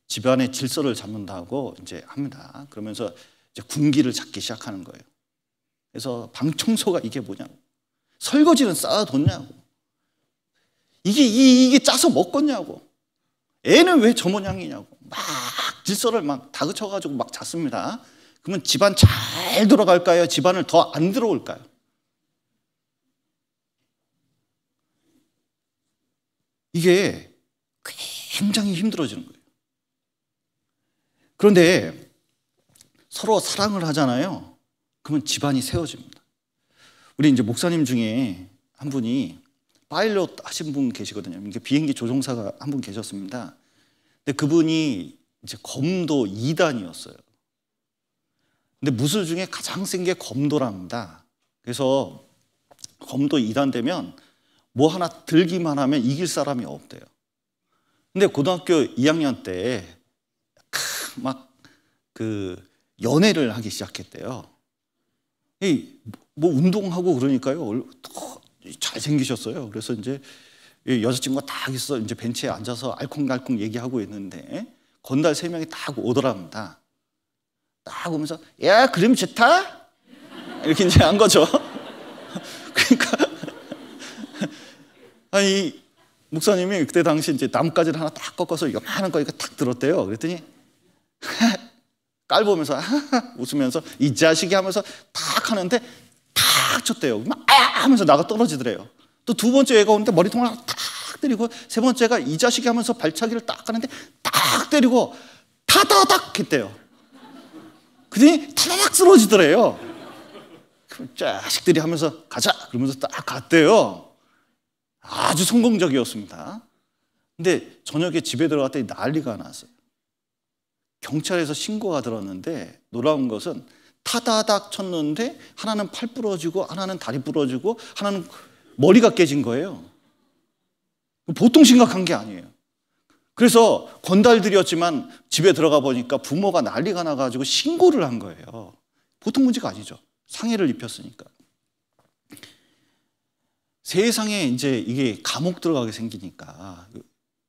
A: 집안의 질서를 잡는다고 이제 합니다. 그러면서 이제 군기를 잡기 시작하는 거예요. 그래서 방 청소가 이게 뭐냐고. 설거지는 쌓아뒀냐고. 이게, 이게 짜서 먹겠냐고. 애는 왜 저 모양이냐고. 막 질서를 막 다그쳐가지고 막 잤습니다. 그러면 집안 잘 돌아갈까요? 집안을 더 안 들어올까요? 이게 굉장히 힘들어지는 거예요. 그런데 서로 사랑을 하잖아요. 그러면 집안이 세워집니다. 우리 이제 목사님 중에 한 분이 파일럿 하신 분 계시거든요. 이게 비행기 조종사가 한 분 계셨습니다. 근데 그분이 이제 검도 2단이었어요. 근데 무술 중에 가장 센 게 검도랍니다. 그래서 검도 2단 되면 뭐 하나 들기만 하면 이길 사람이 없대요. 근데 고등학교 2학년 때 막 그 연애를 하기 시작했대요. 뭐 운동하고 그러니까요. 잘 생기셨어요. 그래서 이제 여자친구가 딱 있어 이제 벤치에 앉아서 알콩달콩 얘기하고 있는데 건달 세 명이 딱 오더랍니다. 딱 오면서 야 그림 좋다 이렇게 이제 한 거죠. 그러니까 아니 목사님이 그때 당시 이제 나뭇가지를 하나 딱 꺾어서 요만한 거 이렇게 탁 들었대요. 그랬더니 깔보면서 웃으면서 이 자식이 하면서 탁 하는데 탁 쳤대요. 막 아! 하면서 나가 떨어지더래요. 또 두 번째 애가 오는데 머리통을 탁 때리고 세 번째가 이 자식이 하면서 발차기를 딱 하는데 딱 때리고 타다닥 했대요. 그더니 타다닥 쓰러지더래요. 자식들이 하면서 가자 그러면서 딱 갔대요. 아주 성공적이었습니다. 근데 저녁에 집에 들어갔더니 난리가 났어요. 경찰에서 신고가 들었는데 놀라운 것은 타다닥 쳤는데 하나는 팔 부러지고 하나는 다리 부러지고 하나는 머리가 깨진 거예요. 보통 심각한 게 아니에요. 그래서 건달들이었지만 집에 들어가 보니까 부모가 난리가 나가지고 신고를 한 거예요. 보통 문제가 아니죠. 상해를 입혔으니까. 세상에 이제 이게 감옥 들어가게 생기니까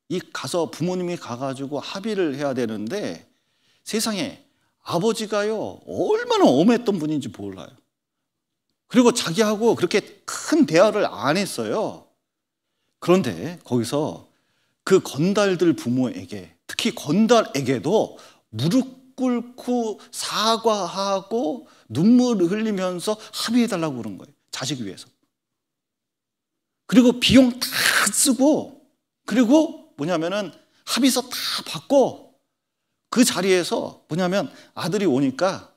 A: 이 가서 부모님이 가가지고 합의를 해야 되는데 세상에 아버지가요 얼마나 엄했던 분인지 몰라요. 그리고 자기하고 그렇게 큰 대화를 안 했어요. 그런데 거기서 그 건달들 부모에게 특히 건달에게도 무릎 꿇고 사과하고 눈물을 흘리면서 합의해달라고 그런 거예요. 자식 위해서. 그리고 비용 다 쓰고 그리고 뭐냐면은 합의서 다 받고 그 자리에서 뭐냐면 아들이 오니까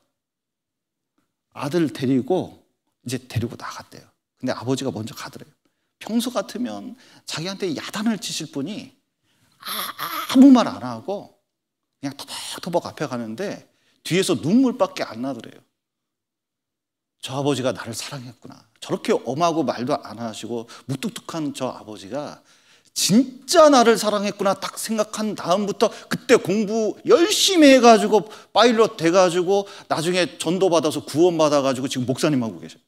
A: 아들 데리고 이제 데리고 나갔대요. 근데 아버지가 먼저 가더래요. 평소 같으면 자기한테 야단을 치실 분이 아무 말 안 하고 그냥 터벅터벅 앞에 가는데 뒤에서 눈물밖에 안 나더래요. 저 아버지가 나를 사랑했구나. 저렇게 엄하고 말도 안 하시고 무뚝뚝한 저 아버지가 진짜 나를 사랑했구나 딱 생각한 다음부터 그때 공부 열심히 해가지고 파일럿 돼가지고 나중에 전도받아서 구원받아가지고 지금 목사님 하고 계셔요.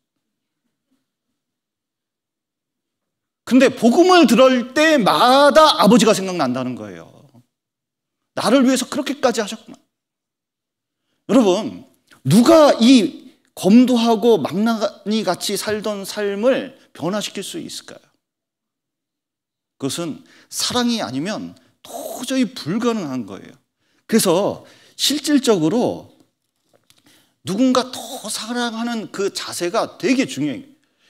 A: 근데 복음을 들을 때마다 아버지가 생각난다는 거예요. 나를 위해서 그렇게까지 하셨구나. 여러분, 누가 이 검도하고 망나니 같이 살던 삶을 변화시킬 수 있을까요? 그것은 사랑이 아니면 도저히 불가능한 거예요. 그래서 실질적으로 누군가 더 사랑하는 그 자세가 되게 중요해요.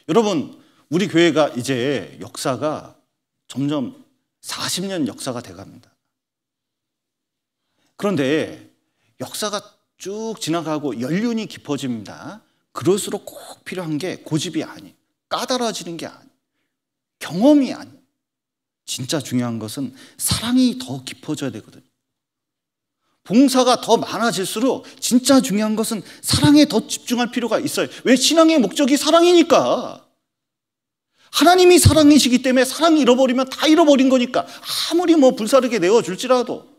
A: 여러분, 우리 교회가 이제 역사가 점점 40년 역사가 돼 갑니다. 그런데 역사가 쭉 지나가고 연륜이 깊어집니다. 그럴수록 꼭 필요한 게 고집이 아니 까다로워지는 게 아니 경험이 아니 진짜 중요한 것은 사랑이 더 깊어져야 되거든요. 봉사가 더 많아질수록 진짜 중요한 것은 사랑에 더 집중할 필요가 있어요. 왜 신앙의 목적이 사랑이니까. 하나님이 사랑이시기 때문에 사랑 잃어버리면 다 잃어버린 거니까 아무리 뭐 불사르게 내어줄지라도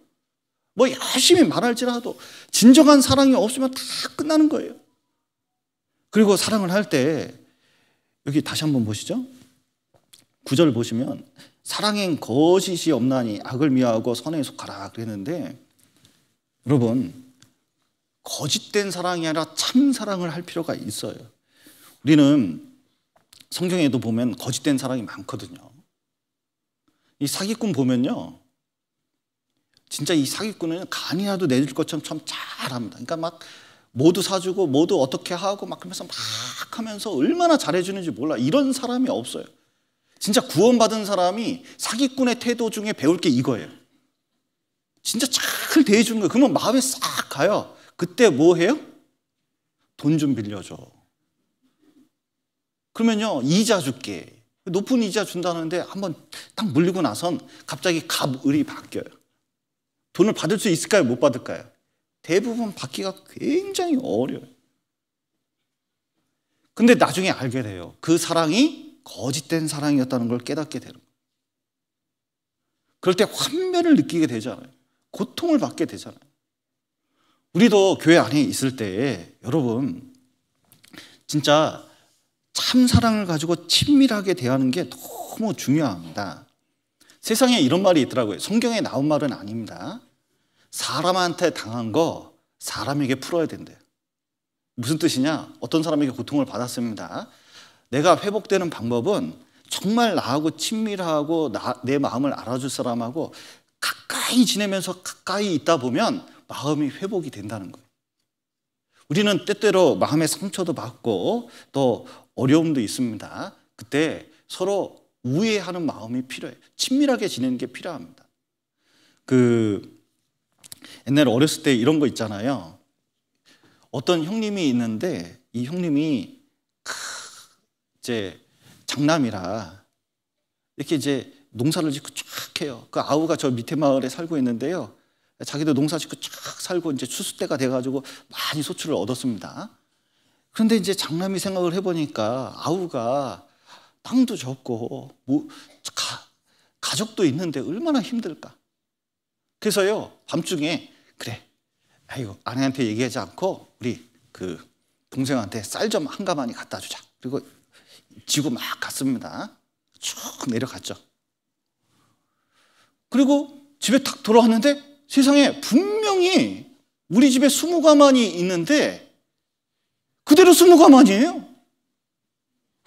A: 뭐 열심히 말할지라도 진정한 사랑이 없으면 다 끝나는 거예요. 그리고 사랑을 할 때 여기 다시 한번 보시죠. 구절 보시면 사랑엔 거짓이 없나니 악을 미워하고 선에 속하라 그랬는데 여러분 거짓된 사랑이 아니라 참 사랑을 할 필요가 있어요. 우리는 성경에도 보면 거짓된 사랑이 많거든요. 이 사기꾼 보면요. 진짜 이 사기꾼은 간이라도 내줄 것처럼 참 잘합니다. 그러니까 막 모두 사주고 모두 어떻게 하고 막 그러면서 막 하면서 얼마나 잘해주는지 몰라. 이런 사람이 없어요. 진짜 구원받은 사람이 사기꾼의 태도 중에 배울 게 이거예요. 진짜 잘 대해주는 거예요. 그러면 마음에 싹 가요. 그때 뭐 해요? 돈 좀 빌려줘. 그러면요, 이자 줄게. 높은 이자 준다는데 한번 딱 물리고 나선 갑자기 갑을이 바뀌어요. 돈을 받을 수 있을까요? 못 받을까요? 대부분 받기가 굉장히 어려워요. 근데 나중에 알게 돼요. 그 사랑이 거짓된 사랑이었다는 걸 깨닫게 되는 거예요. 그럴 때 환멸을 느끼게 되잖아요. 고통을 받게 되잖아요. 우리도 교회 안에 있을 때 여러분 진짜 참 사랑을 가지고 친밀하게 대하는 게 너무 중요합니다. 세상에 이런 말이 있더라고요. 성경에 나온 말은 아닙니다. 사람한테 당한 거 사람에게 풀어야 된대요. 무슨 뜻이냐? 어떤 사람에게 고통을 받았습니다. 내가 회복되는 방법은 정말 나하고 친밀하고 나, 내 마음을 알아줄 사람하고 가까이 지내면서 가까이 있다 보면 마음이 회복이 된다는 거예요. 우리는 때때로 마음의 상처도 받고 또 어려움도 있습니다. 그때 서로 우애하는 마음이 필요해요. 친밀하게 지내는 게 필요합니다. 그 옛날에 어렸을 때 이런 거 있잖아요. 어떤 형님이 있는데 이 형님이 이제 장남이라 이렇게 이제 농사를 짓고 쫙 해요. 그 아우가 저 밑에 마을에 살고 있는데요. 자기도 농사 짓고 쫙 살고 이제 추수 때가 돼가지고 많이 소출을 얻었습니다. 그런데 이제 장남이 생각을 해보니까 아우가 땅도 적고 뭐 가, 가족도 있는데 얼마나 힘들까. 그래서요 밤중에 그래 아이고 아내한테 얘기하지 않고 우리 그 동생한테 쌀 좀 한 가마니 갖다 주자. 그리고 지고 막 갔습니다. 쭉 내려갔죠. 그리고 집에 탁 돌아왔는데 세상에 분명히 우리 집에 스무 가만이 있는데 그대로 스무 가만이에요.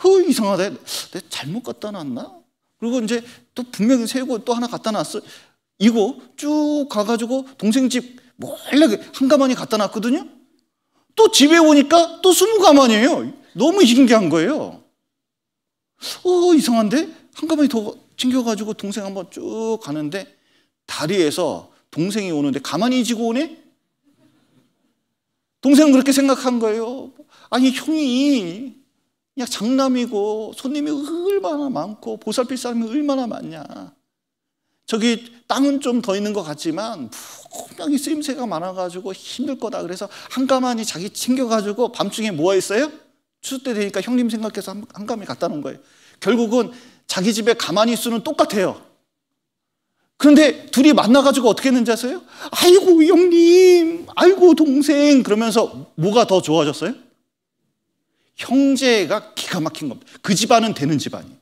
A: 허 이상하다. 내가 잘못 갖다 놨나? 그리고 이제 또 분명히 세고 또 하나 갖다 놨어. 이거 쭉 가가지고 동생 집 몰래 한 가만히 갖다 놨거든요. 또 집에 오니까 또 스무 가만이에요. 너무 신기한 거예요. 어 이상한데 한 가만히 더 챙겨가지고 동생 한번 쭉 가는데 다리에서 동생이 오는데 가만히 지고 오네. 동생은 그렇게 생각한 거예요. 아니 형이 그냥 장남이고 손님이 얼마나 많고 보살필 사람이 얼마나 많냐. 저기 땅은 좀 더 있는 것 같지만 분명히 쓰임새가 많아가지고 힘들 거다. 그래서 한가만히 자기 챙겨가지고 밤중에 모아 있어요. 추수 때 되니까 형님 생각해서 한가만히 갖다 놓은 거예요. 결국은 자기 집에 가만히 있으는 똑같아요. 그런데 둘이 만나가지고 어떻게 했는지 아세요? 아이고 형님, 아이고 동생 그러면서 뭐가 더 좋아졌어요? 형제가 기가 막힌 겁니다. 그 집안은 되는 집안이에요.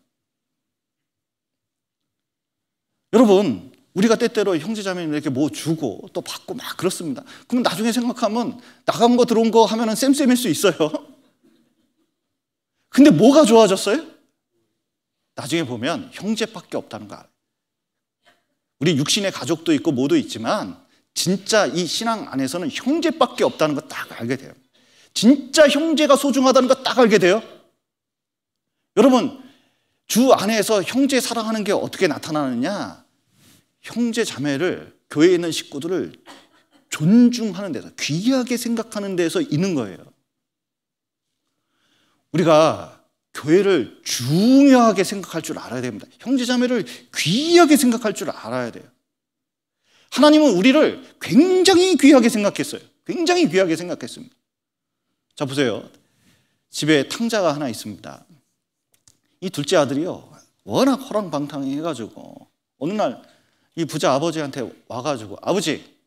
A: 여러분, 우리가 때때로 형제자매님에게 뭐 주고 또 받고 막 그렇습니다. 그럼 나중에 생각하면 나간 거 들어온 거 하면은 쌤쌤일 수 있어요. 근데 뭐가 좋아졌어요? 나중에 보면 형제밖에 없다는 거 알아요. 우리 육신의 가족도 있고 뭐도 있지만 진짜 이 신앙 안에서는 형제밖에 없다는 거 딱 알게 돼요. 진짜 형제가 소중하다는 거 딱 알게 돼요. 여러분, 주 안에서 형제 사랑하는 게 어떻게 나타나느냐? 형제 자매를 교회에 있는 식구들을 존중하는 데서 귀하게 생각하는 데서 있는 거예요. 우리가 교회를 중요하게 생각할 줄 알아야 됩니다. 형제 자매를 귀하게 생각할 줄 알아야 돼요. 하나님은 우리를 굉장히 귀하게 생각했어요. 굉장히 귀하게 생각했습니다. 자, 보세요. 집에 탕자가 하나 있습니다. 이 둘째 아들이요. 워낙 호랑방탕 해 가지고 어느 날 이 부자 아버지한테 와가지고 아버지,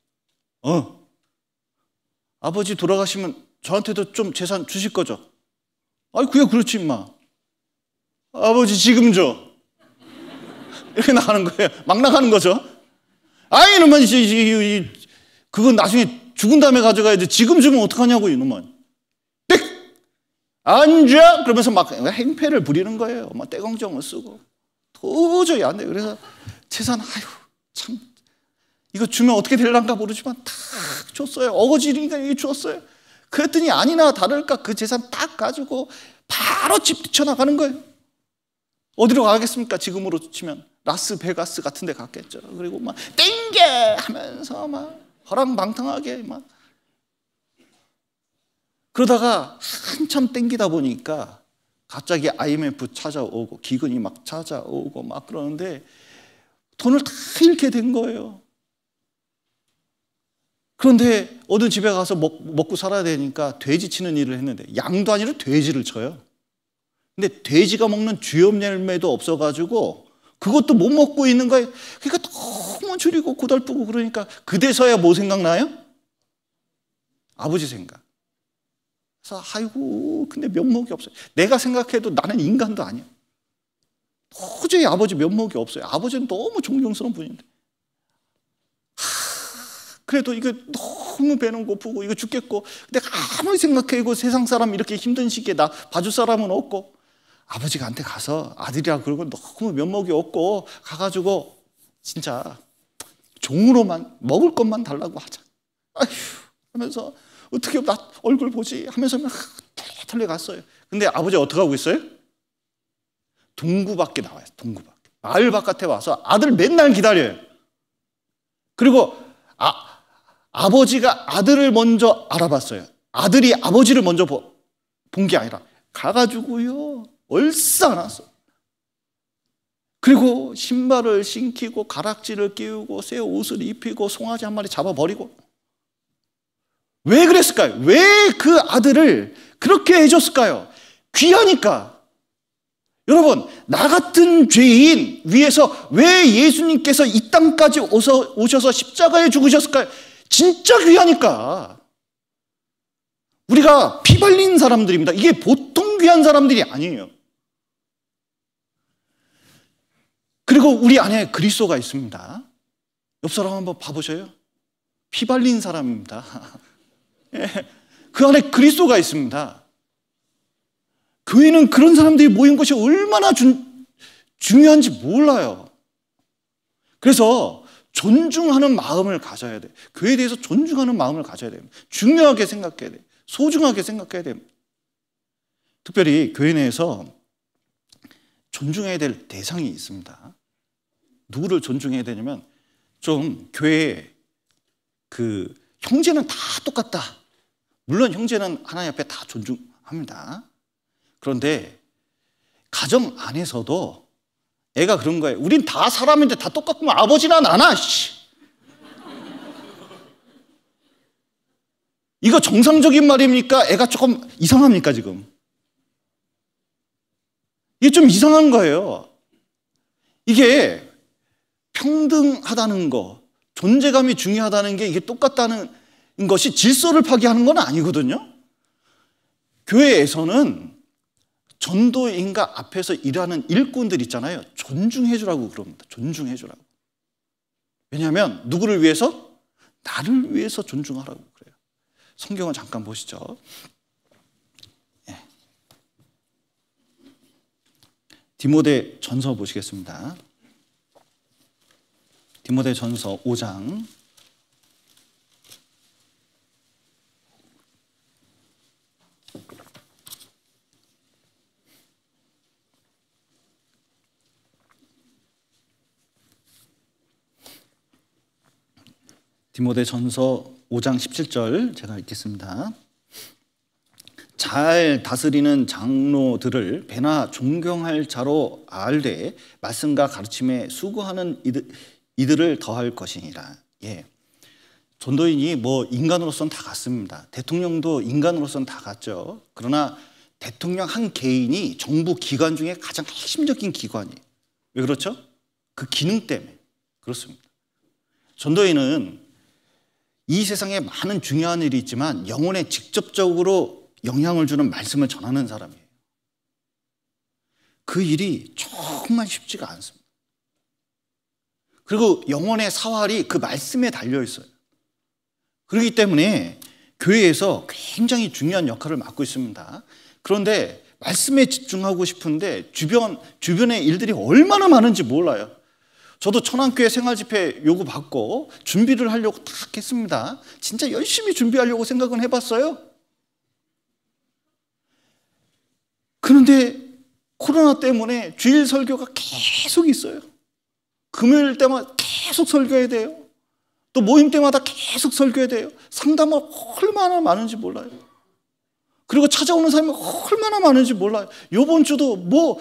A: 어, 아버지 돌아가시면 저한테도 좀 재산 주실 거죠? 아이, 그게 그렇지, 임마. 아버지 지금 줘. 이렇게 나가는 거예요. 막 나가는 거죠. 아이, 이놈은, 그건 나중에 죽은 다음에 가져가야지. 지금 주면 어떡하냐고, 이놈은. 앉아! 그러면서 막 행패를 부리는 거예요. 막 떼공정을 쓰고. 도저히 안 돼요. 그래서 재산, 아유, 참, 이거 주면 어떻게 될란가 모르지만 다 줬어요. 어거지니까 이게 줬어요. 그랬더니 아니나 다를까 그 재산 딱 가지고 바로 집 뛰쳐나가는 거예요. 어디로 가겠습니까? 지금으로 치면. 라스베가스 같은 데 갔겠죠. 그리고 막 땡겨 하면서 막 허랑방탕하게 막 그러다가 한참 땡기다 보니까 갑자기 IMF 찾아오고 기근이 막 찾아오고 막 그러는데 돈을 다 잃게 된 거예요. 그런데 어느 집에 가서 먹, 먹고 살아야 되니까 돼지 치는 일을 했는데 양도 아니라 돼지를 쳐요. 근데 돼지가 먹는 주염 열매도 없어가지고 그것도 못 먹고 있는 거예요. 그러니까 너무 줄이고 고달프고 그러니까 그대서야 뭐 생각나요? 아버지 생각. 그래서 아이고 근데 면목이 없어요. 내가 생각해도 나는 인간도 아니야. 도저히 아버지 면목이 없어요. 아버지는 너무 존경스러운 분인데. 그래도 이거 너무 배는 고프고 이거 죽겠고 근데 아무리 생각해도 세상 사람 이렇게 힘든 시기에 나 봐줄 사람은 없고 아버지한테 가서 아들이라 그러고 너무 면목이 없고 가가지고 진짜 종으로만 먹을 것만 달라고 하자. 아휴 하면서 어떻게 나 얼굴 보지 하면서 막 털레 갔어요. 근데 아버지 어떻게 하고 있어요? 동구 밖에 나와요. 동구 밖에. 마을 바깥에 와서 아들 맨날 기다려요. 그리고 아, 아버지가 아들을 먼저 알아봤어요. 아들이 아버지를 먼저 본 게 아니라 가가지고요. 얼싸안았어. 그리고 신발을 신기고 가락지를 끼우고 새 옷을 입히고 송아지 한 마리 잡아버리고 왜 그랬을까요? 왜 그 아들을 그렇게 해줬을까요? 귀하니까. 여러분, 나 같은 죄인 위해서 왜 예수님께서 이 땅까지 오서, 오셔서 십자가에 죽으셨을까요? 진짜 귀하니까. 우리가 피 발린 사람들입니다. 이게 보통 귀한 사람들이 아니에요. 그리고 우리 안에 그리스도가 있습니다. 옆 사람 한번 봐보셔요. 피 발린 사람입니다. 예, 그 안에 그리스도가 있습니다. 교회는 그런 사람들이 모인 것이 얼마나 주, 중요한지 몰라요. 그래서 존중하는 마음을 가져야 돼. 교회에 대해서 존중하는 마음을 가져야 돼요. 중요하게 생각해야 돼. 소중하게 생각해야 돼요. 특별히 교회 내에서 존중해야 될 대상이 있습니다. 누구를 존중해야 되냐면 좀 교회 그 형제는 다 똑같다. 물론 형제는 하나님 앞에 다 존중합니다. 그런데 가정 안에서도 애가 그런 거예요. 우린 다 사람인데 다 똑같구만. 아버지나 나나. 씨. 이거 정상적인 말입니까? 애가 조금 이상합니까, 지금? 이게 좀 이상한 거예요. 이게 평등하다는 거, 존재감이 중요하다는 게 이게 똑같다는 것이 질서를 파괴하는 건 아니거든요. 교회에서는 전도인과 앞에서 일하는 일꾼들 있잖아요. 존중해 주라고 그럽니다. 존중해 주라고. 왜냐하면 누구를 위해서? 나를 위해서 존중하라고 그래요. 성경을 잠깐 보시죠. 예. 디모데 전서 보시겠습니다. 디모데 전서 5장 디모데 전서 5장 17절 제가 읽겠습니다. 잘 다스리는 장로들을 배나 존경할 자로 알되 말씀과 가르침에 수고하는 이들, 이들을 더할 것이니라. 예. 전도인이 뭐 인간으로서는 다 같습니다. 대통령도 인간으로서는 다 같죠. 그러나 대통령 한 개인이 정부 기관 중에 가장 핵심적인 기관이에요. 왜 그렇죠? 그 기능 때문에 그렇습니다. 전도인은 이 세상에 많은 중요한 일이 있지만 영혼에 직접적으로 영향을 주는 말씀을 전하는 사람이에요. 그 일이 정말 쉽지가 않습니다. 그리고 영혼의 사활이 그 말씀에 달려 있어요. 그렇기 때문에 교회에서 굉장히 중요한 역할을 맡고 있습니다. 그런데 말씀에 집중하고 싶은데 주변 주변의 일들이 얼마나 많은지 몰라요. 저도 천안교회 생활집회 요구 받고 준비를 하려고 딱 했습니다. 진짜 열심히 준비하려고 생각은 해봤어요. 그런데 코로나 때문에 주일 설교가 계속 있어요. 금요일 때마다 계속 설교해야 돼요. 또 모임 때마다 계속 설교해야 돼요. 상담을 얼마나 많은지 몰라요. 그리고 찾아오는 사람이 얼마나 많은지 몰라요. 요번 주도 뭐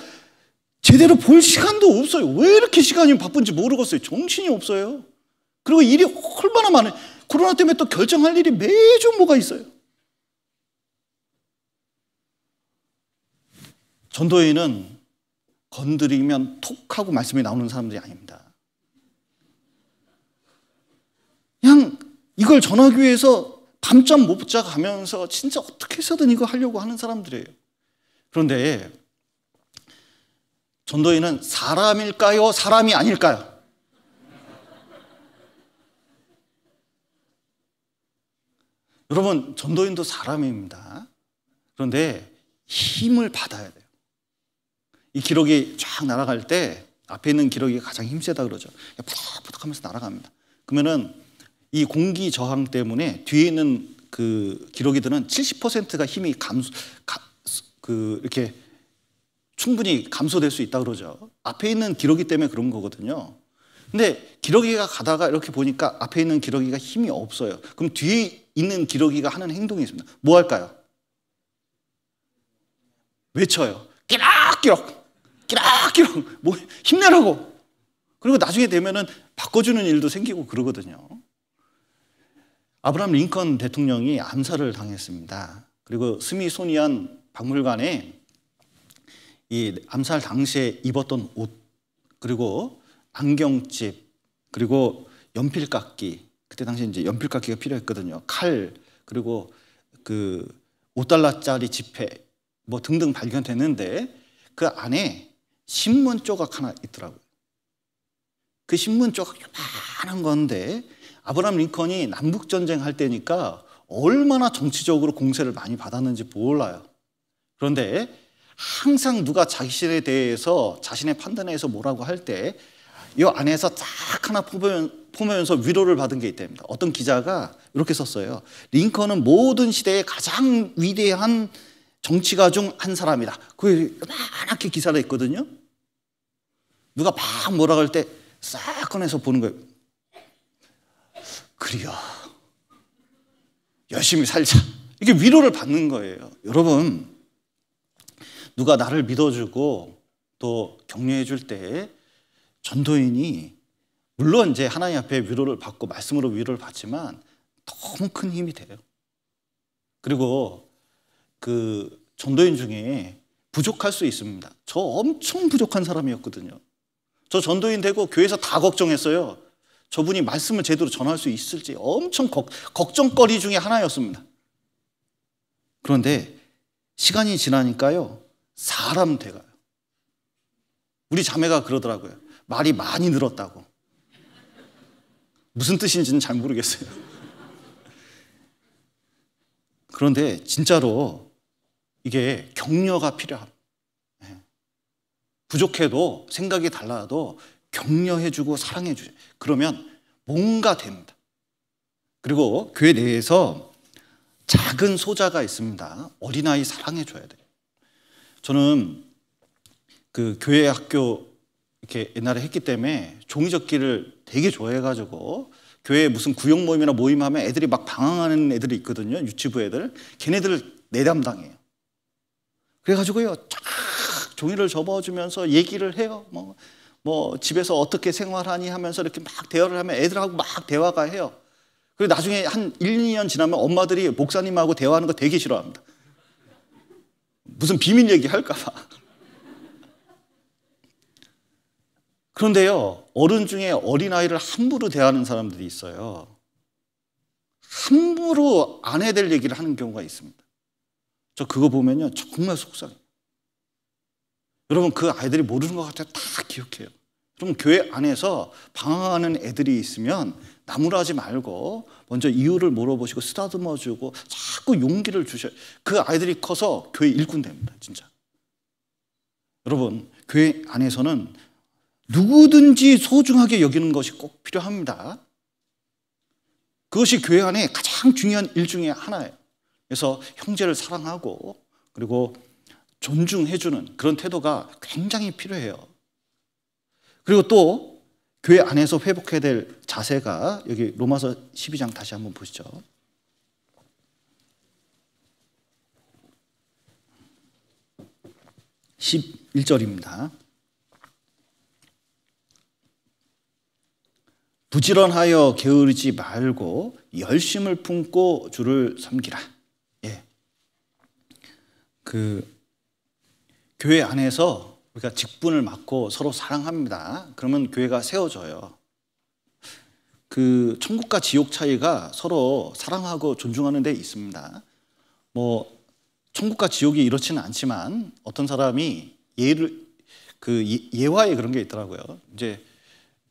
A: 제대로 볼 시간도 없어요. 왜 이렇게 시간이 바쁜지 모르겠어요. 정신이 없어요. 그리고 일이 얼마나 많아요. 코로나 때문에 또 결정할 일이 매주 뭐가 있어요. 전도회는 건드리면 톡 하고 말씀이 나오는 사람들이 아닙니다. 그냥 이걸 전화교회에서 밤잠 못 자가면서 진짜 어떻게 해서든 이거 하려고 하는 사람들이에요. 그런데 전도인은 사람일까요? 사람이 아닐까요? 여러분, 전도인도 사람입니다. 그런데 힘을 받아야 돼요. 이 기록이 쫙 날아갈 때 앞에 있는 기록이 가장 힘세다 그러죠. 푸덕푸덕 하면서 날아갑니다. 그러면은 이 공기 저항 때문에 뒤에 있는 그 기록이들은 70%가 힘이 감소, 가, 그 이렇게 충분히 감소될 수 있다 그러죠. 앞에 있는 기록이 때문에 그런 거거든요. 근데 기러기가 가다가 이렇게 보니까 앞에 있는 기러기가 힘이 없어요. 그럼 뒤에 있는 기러기가 하는 행동이 있습니다. 뭐 할까요? 외쳐요. 끼락끼락, 끼락끼락, 뭐 힘내라고. 그리고 나중에 되면은 바꿔주는 일도 생기고 그러거든요. 아브라함 링컨 대통령이 암살을 당했습니다. 그리고 스미소니안 박물관에 이 암살 당시에 입었던 옷 그리고 안경집 그리고 연필깎이 그때 당시 이제 연필깎이가 필요했거든요. 칼 그리고 그 5달러짜리 지폐 뭐 등등 발견됐는데 그 안에 신문 조각 하나 있더라고요. 그 신문 조각 요만한 건데 아브라함 링컨이 남북 전쟁 할 때니까 얼마나 정치적으로 공세를 많이 받았는지 몰라요. 그런데 항상 누가 자신에 대해서 자신의 판단에 서 뭐라고 할 때 이 안에서 딱 하나 포면서 위로를 받은 게 있답니다. 어떤 기자가 이렇게 썼어요. 링컨은 모든 시대의 가장 위대한 정치가 중 한 사람이다. 그게 요만하게 기사를 했거든요. 누가 막 뭐라 할때싹 꺼내서 보는 거예요. 그리야. 열심히 살자. 이게 위로를 받는 거예요. 여러분, 누가 나를 믿어주고 또 격려해 줄 때 전도인이 물론 이제 하나님 앞에 위로를 받고 말씀으로 위로를 받지만 너무 큰 힘이 돼요. 그리고 그 전도인 중에 부족할 수 있습니다. 저 엄청 부족한 사람이었거든요. 저 전도인 되고 교회에서 다 걱정했어요. 저분이 말씀을 제대로 전할 수 있을지 엄청 걱정거리 중에 하나였습니다. 그런데 시간이 지나니까요, 사람 돼가요. 우리 자매가 그러더라고요. 말이 많이 늘었다고. 무슨 뜻인지는 잘 모르겠어요. 그런데 진짜로 이게 격려가 필요합니다. 예. 부족해도 생각이 달라도 격려해주고 사랑해주죠. 그러면 뭔가 됩니다. 그리고 교회 내에서 작은 소자가 있습니다. 어린아이 사랑해줘야 돼요. 저는 그 교회 학교 이렇게 옛날에 했기 때문에 종이접기를 되게 좋아해가지고 교회 무슨 구역 모임이나 모임하면 애들이 막 방황하는 애들이 있거든요. 유치부 애들. 걔네들을 내 담당해요. 그래가지고요, 쫙 종이를 접어주면서 얘기를 해요. 뭐, 뭐 집에서 어떻게 생활하니 하면서 이렇게 막 대화를 하면 애들하고 막 대화가 해요. 그리고 나중에 한 1, 2년 지나면 엄마들이 목사님하고 대화하는 거 되게 싫어합니다. 무슨 비밀 얘기 할까봐. 그런데요, 어른 중에 어린아이를 함부로 대하는 사람들이 있어요. 함부로 안 해야 될 얘기를 하는 경우가 있습니다. 저 그거 보면요, 정말 속상해요. 여러분, 그 아이들이 모르는 것 같아요. 다 기억해요. 그럼 교회 안에서 방황하는 애들이 있으면 나무라지 말고 먼저 이유를 물어보시고 쓰다듬어 주고 자꾸 용기를 주셔요. 그 아이들이 커서 교회 일꾼 됩니다. 진짜. 여러분, 교회 안에서는 누구든지 소중하게 여기는 것이 꼭 필요합니다. 그것이 교회 안에 가장 중요한 일 중에 하나예요. 그래서 형제를 사랑하고 그리고 존중해주는 그런 태도가 굉장히 필요해요. 그리고 또 교회 안에서 회복해야 될 자세가 여기 로마서 12장 다시 한번 보시죠. 11절입니다. 부지런하여 게으르지 말고 열심을 품고 주를 섬기라. 예. 그 교회 안에서 우리가 직분을 맡고 서로 사랑합니다. 그러면 교회가 세워져요. 그 천국과 지옥 차이가 서로 사랑하고 존중하는 데 있습니다. 뭐 천국과 지옥이 이렇지는 않지만 어떤 사람이 예를 그 예, 예화에 그런 게 있더라고요. 이제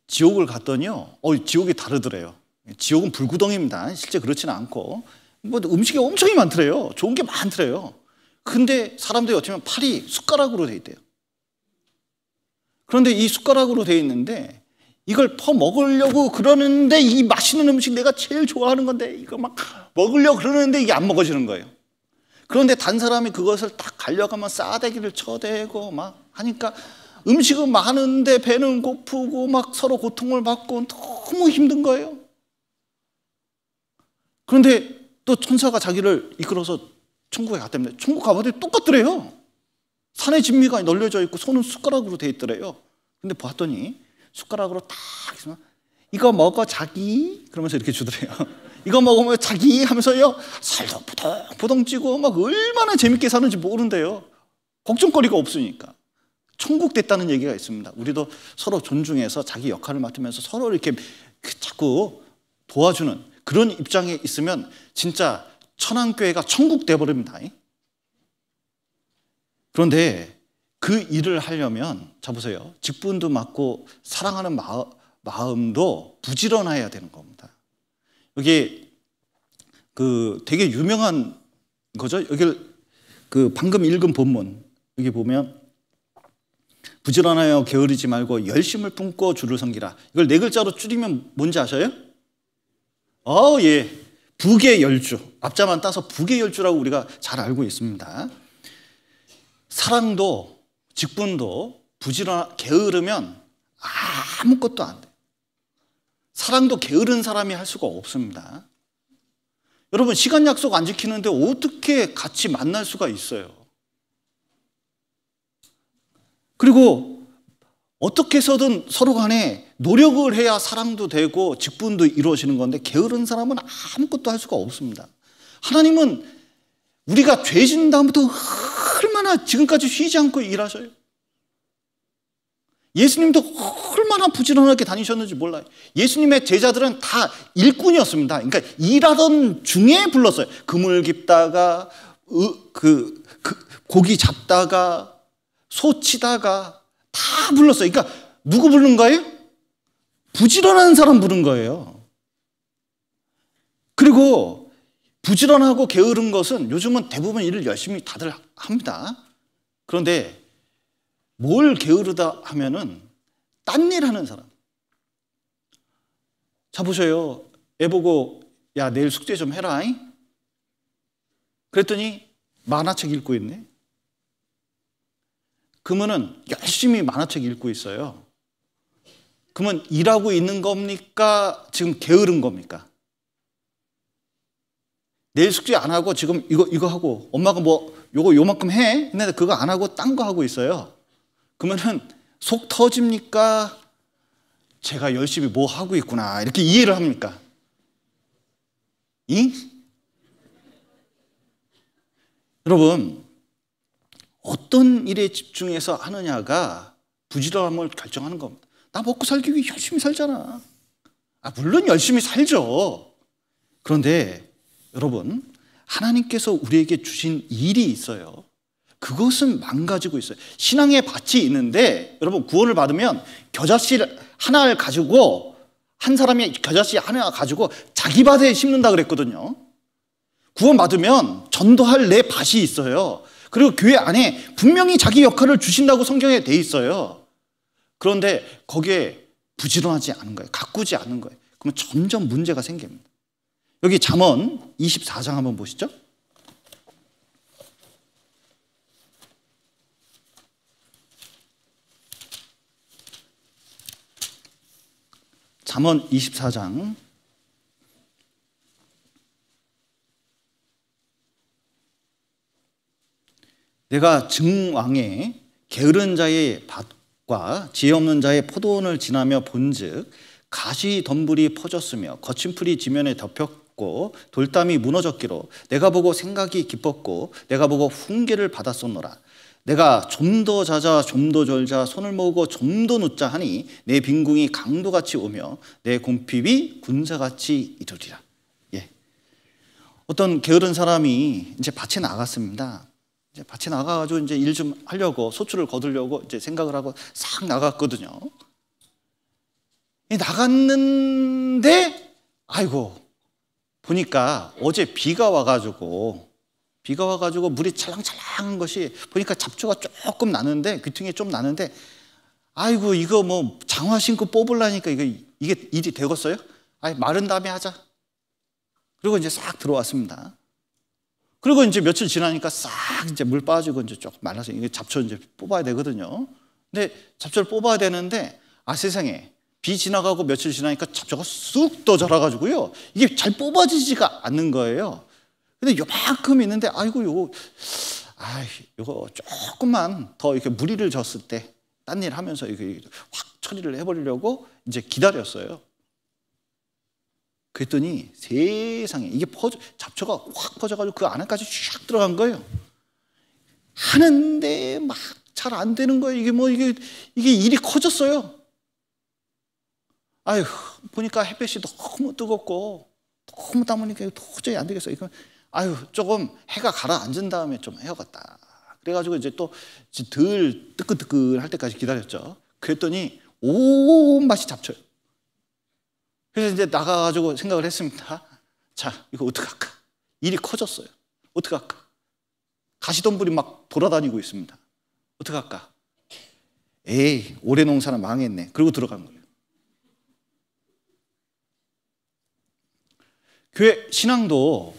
A: 지옥을 갔더니요. 어, 지옥이 다르더래요. 지옥은 불구덩입니다. 실제 그렇지는 않고 뭐 음식이 엄청 많더래요. 좋은 게 많더래요. 근데 사람들이 보면 팔이 숟가락으로 돼 있대요. 그런데 이 숟가락으로 돼 있는데 이걸 퍼 먹으려고 그러는데 이 맛있는 음식 내가 제일 좋아하는 건데 이거 막 먹으려고 그러는데 이게 안 먹어지는 거예요. 그런데 단 사람이 그것을 딱 가려가면 싸대기를 쳐대고 막 하니까 음식은 많은데 배는 고프고 막 서로 고통을 받고 너무 힘든 거예요. 그런데 또 천사가 자기를 이끌어서 천국에 갔다면 천국 가봤더니 똑같더래요. 산의 진미가 널려져 있고 손은 숟가락으로 돼 있더래요. 근데 봤더니 숟가락으로 딱 있으면 이거 먹어 자기 그러면서 이렇게 주더래요. 이거 먹으면 자기 하면서요 살도 부덩부덩 찌고 막 얼마나 재밌게 사는지 모른대요. 걱정거리가 없으니까. 천국 됐다는 얘기가 있습니다. 우리도 서로 존중해서 자기 역할을 맡으면서 서로 이렇게 그 자꾸 도와주는 그런 입장에 있으면 진짜 천안교회가 천국 돼버립니다. 그런데 그 일을 하려면 자 보세요. 직분도 맡고 사랑하는 마음, 도 부지런해야 되는 겁니다. 여기 그 되게 유명한 거죠. 여기 그 방금 읽은 본문 여기 보면 부지런하여 게으르지 말고 열심을 품고 주를 섬기라. 이걸 네 글자로 줄이면 뭔지 아셔요? 어, 예. 북의 열주. 앞자만 따서 북의 열주라고 우리가 잘 알고 있습니다. 사랑도 직분도 부지런 게으르면 아무것도 안 돼. 사랑도 게으른 사람이 할 수가 없습니다. 여러분 시간 약속 안 지키는데 어떻게 같이 만날 수가 있어요? 그리고 어떻게 해서든 서로 간에 노력을 해야 사랑도 되고 직분도 이루어지는 건데 게으른 사람은 아무것도 할 수가 없습니다. 하나님은 우리가 죄진 다음부터 얼마나 지금까지 쉬지 않고 일하셔요. 예수님도 얼마나 부지런하게 다니셨는지 몰라요. 예수님의 제자들은 다 일꾼이었습니다. 그러니까 일하던 중에 불렀어요. 그물 깁다가 그, 그 고기 잡다가 소 치다가 다 불렀어요. 그러니까 누구 부른 거예요? 부지런한 사람 부른 거예요. 그리고 부지런하고 게으른 것은 요즘은 대부분 일을 열심히 다들 합니다. 그런데 뭘 게으르다 하면은 딴 일 하는 사람. 자 보세요. 애 보고 야 내일 숙제 좀 해라. 그랬더니 만화책 읽고 있네. 그러면은 열심히 만화책 읽고 있어요. 그러면 일하고 있는 겁니까? 지금 게으른 겁니까? 내일 숙제 안 하고 지금 이거 이거 하고 엄마가 뭐 요거 요만큼 해 근데 그거 안 하고 딴 거 하고 있어요. 그러면은 속 터집니까? 제가 열심히 뭐 하고 있구나 이렇게 이해를 합니까? 이? 여러분 어떤 일에 집중해서 하느냐가 부지런함을 결정하는 겁니다. 나 먹고 살기 위해 열심히 살잖아. 아, 물론 열심히 살죠. 그런데 여러분, 하나님께서 우리에게 주신 일이 있어요. 그것은 망가지고 있어요. 신앙의 밭이 있는데 여러분 구원을 받으면 겨자씨 하나를 가지고 한 사람이 겨자씨 하나 가지고 자기 밭에 심는다 그랬거든요. 구원 받으면 전도할 내 밭이 있어요. 그리고 교회 안에 분명히 자기 역할을 주신다고 성경에 돼 있어요. 그런데 거기에 부지런하지 않은 거예요. 가꾸지 않은 거예요. 그러면 점점 문제가 생깁니다. 여기 잠언 24장 한번 보시죠. 잠언 24장 내가 증왕에 게으른 자의 밭 과 지혜 없는 자의 포도원을 지나며 본즉 가시 덤불이 퍼졌으며 거친 풀이 지면에 덮였고 돌담이 무너졌기로 내가 보고 생각이 깊었고 내가 보고 훈계를 받았었노라. 내가 좀 더 자자 좀더 졸자 손을 모으고 좀 더 눕자 하니 내 빈궁이 강도같이 오며 내 곰핍이 군사같이 이르리라. 예. 어떤 게으른 사람이 이제 밭에 나갔습니다 이제 밭에 나가가지고 이제 일 좀 하려고 소출을 거두려고 이제 생각을 하고 싹 나갔거든요. 나갔는데 아이고 보니까 어제 비가 와가지고 비가 와가지고 물이 찰랑찰랑한 것이 보니까 잡초가 조금 나는데 귀퉁이 좀 나는데 아이고 이거 뭐 장화 신고 뽑으려니까 이거 이게 일이 되겠어요? 아이 마른 다음에 하자. 그리고 이제 싹 들어왔습니다. 그리고 이제 며칠 지나니까 싹 이제 물 빠지고 이제 조금 말라서 이게 잡초 이제 뽑아야 되거든요. 근데 잡초를 뽑아야 되는데 아 세상에 비 지나가고 며칠 지나니까 잡초가 쑥 더 자라가지고요. 이게 잘 뽑아지지가 않는 거예요. 근데 요만큼 있는데 아이고 요거 아 요거 조금만 더 이렇게 무리를 졌을 때 딴 일 하면서 이렇게 확 처리를 해버리려고 이제 기다렸어요. 그랬더니 세상에 이게 퍼져, 잡초가 확 퍼져가지고 그 안에까지 쫙 들어간 거예요. 하는데 막 잘 안 되는 거예요. 이게 뭐 이게 이게 일이 커졌어요. 아유 보니까 햇볕이 너무 뜨겁고 너무 담으니까 도저히 안 되겠어요. 이거 아유 조금 해가 가라앉은 다음에 좀 해야겠다. 그래가지고 이제 또 덜 뜨끈뜨끈 할 때까지 기다렸죠. 그랬더니 온 맛이 잡초요. 그래서 이제 나가가지고 생각을 했습니다. 자, 이거 어떡할까? 일이 커졌어요. 어떡할까? 가시덤불이 막 돌아다니고 있습니다. 어떡할까? 에이, 올해 농사는 망했네. 그리고 들어간 거예요. 교회 신앙도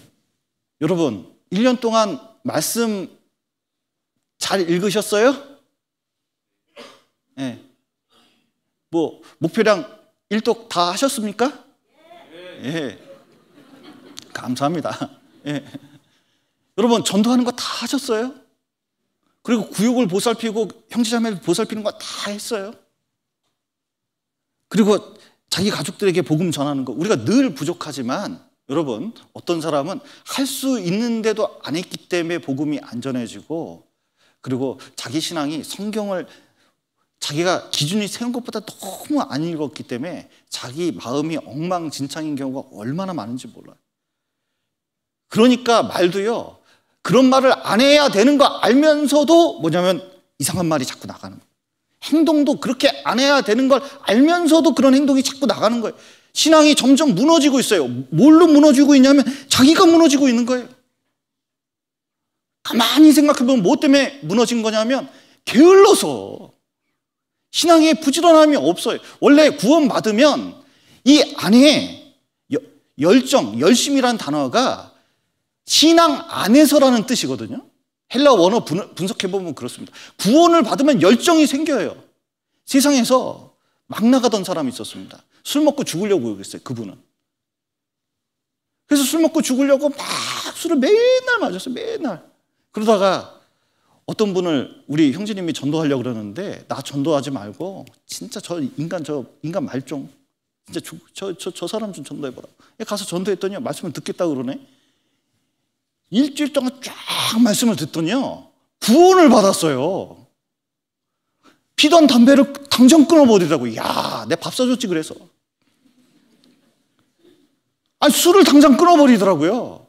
A: 여러분, 1년 동안 말씀 잘 읽으셨어요? 예. 네. 뭐, 목표량 일독 다 하셨습니까? 예. 감사합니다. 예. 여러분, 전도하는 거 다 하셨어요? 그리고 구역을 보살피고 형제자매를 보살피는 거 다 했어요. 그리고 자기 가족들에게 복음 전하는 거 우리가 늘 부족하지만 여러분 어떤 사람은 할 수 있는데도 안 했기 때문에 복음이 안 전해지고 그리고 자기 신앙이 성경을 자기가 기준이 세운 것보다 너무 안 읽었기 때문에 자기 마음이 엉망진창인 경우가 얼마나 많은지 몰라요. 그러니까 말도요, 그런 말을 안 해야 되는 거 알면서도 뭐냐면 이상한 말이 자꾸 나가는 거예요. 행동도 그렇게 안 해야 되는 걸 알면서도 그런 행동이 자꾸 나가는 거예요. 신앙이 점점 무너지고 있어요. 뭘로 무너지고 있냐면 자기가 무너지고 있는 거예요. 가만히 생각해보면 뭐 때문에 무너진 거냐면 게을러서 신앙에 부지런함이 없어요. 원래 구원받으면 이 안에 열정, 열심이라는 단어가 신앙 안에서라는 뜻이거든요. 헬라 원어 분석해보면 그렇습니다. 구원을 받으면 열정이 생겨요. 세상에서 막 나가던 사람이 있었습니다. 술 먹고 죽으려고 그랬어요, 그분은. 그래서 술 먹고 죽으려고 막 술을 맨날 마셨어요, 맨날. 그러다가 어떤 분을 우리 형제님이 전도하려고 그러는데 나 전도하지 말고 진짜 저 인간 저 인간 말종 진짜 저저 저 사람 좀 전도해 보라. 가서 전도했더니 말씀을 듣겠다 그러네. 일주일 동안 쫙 말씀을 듣더니요 구원을 받았어요. 피던 담배를 당장 끊어버리더라고. 야, 내 밥 사줬지 그래서. 아니 술을 당장 끊어버리더라고요.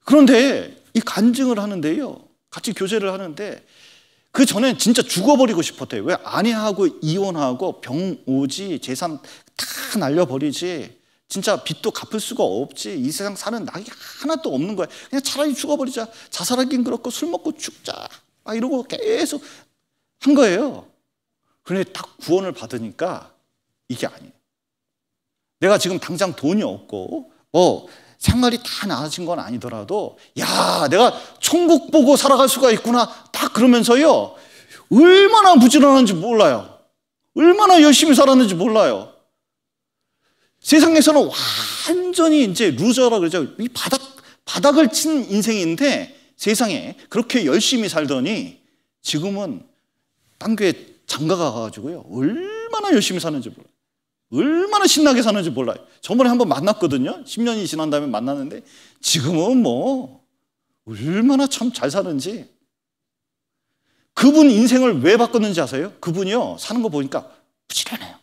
A: 그런데 이 간증을 하는데요. 같이 교제를 하는데 그 전엔 진짜 죽어버리고 싶었대요. 왜 아내하고 이혼하고 병 오지 재산 다 날려버리지 진짜 빚도 갚을 수가 없지 이 세상 사는 낙이 하나도 없는 거야. 그냥 차라리 죽어버리자. 자살하긴 그렇고 술 먹고 죽자. 막 이러고 계속 한 거예요. 그런데 딱 구원을 받으니까 이게 아니에요. 내가 지금 당장 돈이 없고 뭐 생활이 다 나아진 건 아니더라도 야 내가 천국 보고 살아갈 수가 있구나. 딱 그러면서요 얼마나 부지런한지 몰라요. 얼마나 열심히 살았는지 몰라요. 세상에서는 완전히 이제 루저라 그러죠. 이 바닥 바닥을 친 인생인데 세상에 그렇게 열심히 살더니 지금은 딴 교회 장가 가 가지고요 얼마나 열심히 사는지 몰라요 얼마나 신나게 사는지 몰라요. 저번에 한번 만났거든요. 10년이 지난 다음에 만났는데 지금은 뭐 얼마나 참 잘 사는지. 그분 인생을 왜 바꿨는지 아세요? 그분이요. 사는 거 보니까 부지런해요.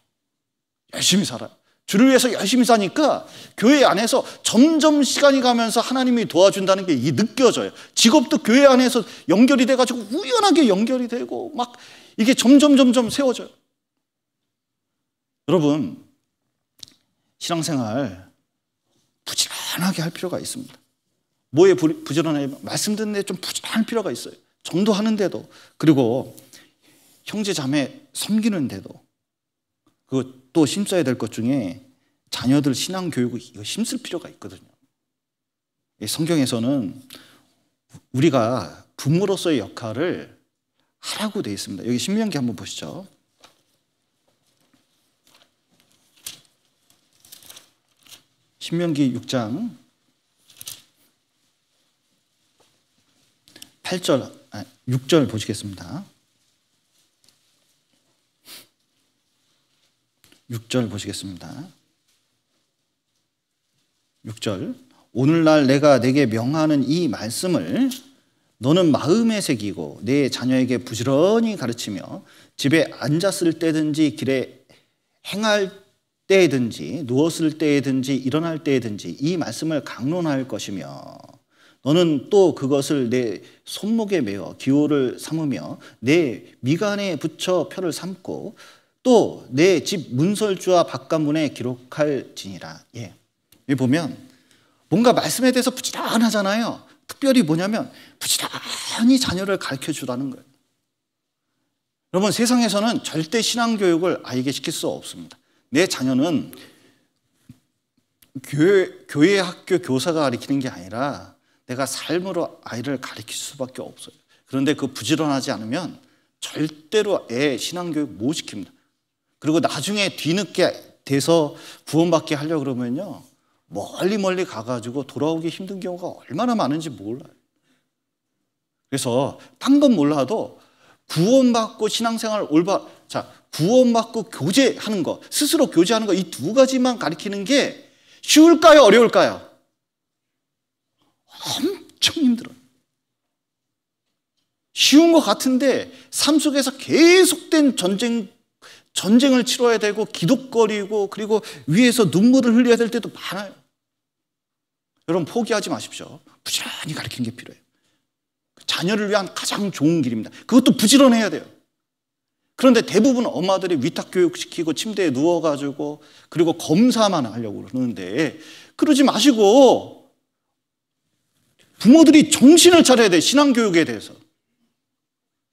A: 열심히 살아요. 주를 위해서 열심히 사니까 교회 안에서 점점 시간이 가면서 하나님이 도와준다는 게 느껴져요. 직업도 교회 안에서 연결이 돼가지고 우연하게 연결이 되고 막 이게 점점 점점 세워져요. 여러분, 신앙생활 부지런하게 할 필요가 있습니다. 뭐에 부지런해? 말씀 듣는 데 좀 부지런할 필요가 있어요. 전도하는데도, 그리고 형제 자매 섬기는데도, 그또 힘써야 될 것 중에 자녀들 신앙 교육을 이거 힘쓸 필요가 있거든요. 성경에서는 우리가 부모로서의 역할을 하라고 되어 있습니다. 여기 신명기 한번 보시죠. 신명기 6장 8절, 아, 6절 보시겠습니다. 6절 보시겠습니다. 6절. 오늘날 내가 내게 명하는 이 말씀을 너는 마음에 새기고 내 자녀에게 부지런히 가르치며 집에 앉았을 때든지 길에 행할 때든지 누웠을 때든지 일어날 때든지 이 말씀을 강론할 것이며 너는 또 그것을 내 손목에 매어 기호를 삼으며 내 미간에 붙여 표를 삼고 또 내 집 문설주와 바깥문에 기록할지니라. 예. 여기 보면 뭔가 말씀에 대해서 부지런하잖아요. 특별히 뭐냐면 부지런히 자녀를 가르쳐 주라는 거예요. 여러분 세상에서는 절대 신앙 교육을 아이에게 시킬 수 없습니다. 내 자녀는 교회, 교회 학교 교사가 가르치는 게 아니라 내가 삶으로 아이를 가르칠 수밖에 없어요. 그런데 그 부지런하지 않으면 절대로 애 신앙교육 못 시킵니다. 그리고 나중에 뒤늦게 돼서 구원받게 하려고 그러면요. 멀리 멀리 가가지고 돌아오기 힘든 경우가 얼마나 많은지 몰라요. 그래서 딴 건 몰라도 구원받고 신앙생활 올바, 자, 구원받고 교제하는 것, 스스로 교제하는 것, 이 두 가지만 가리키는 게 쉬울까요? 어려울까요? 엄청 힘들어요. 쉬운 것 같은데 삶 속에서 계속된 전쟁, 전쟁을 치러야 되고 기독거리고 그리고 위에서 눈물을 흘려야 될 때도 많아요. 여러분 포기하지 마십시오. 부지런히 가르치는 게 필요해요. 자녀를 위한 가장 좋은 길입니다. 그것도 부지런해야 돼요. 그런데 대부분 엄마들이 위탁 교육시키고 침대에 누워가지고 그리고 검사만 하려고 그러는데 그러지 마시고 부모들이 정신을 차려야 돼 신앙교육에 대해서.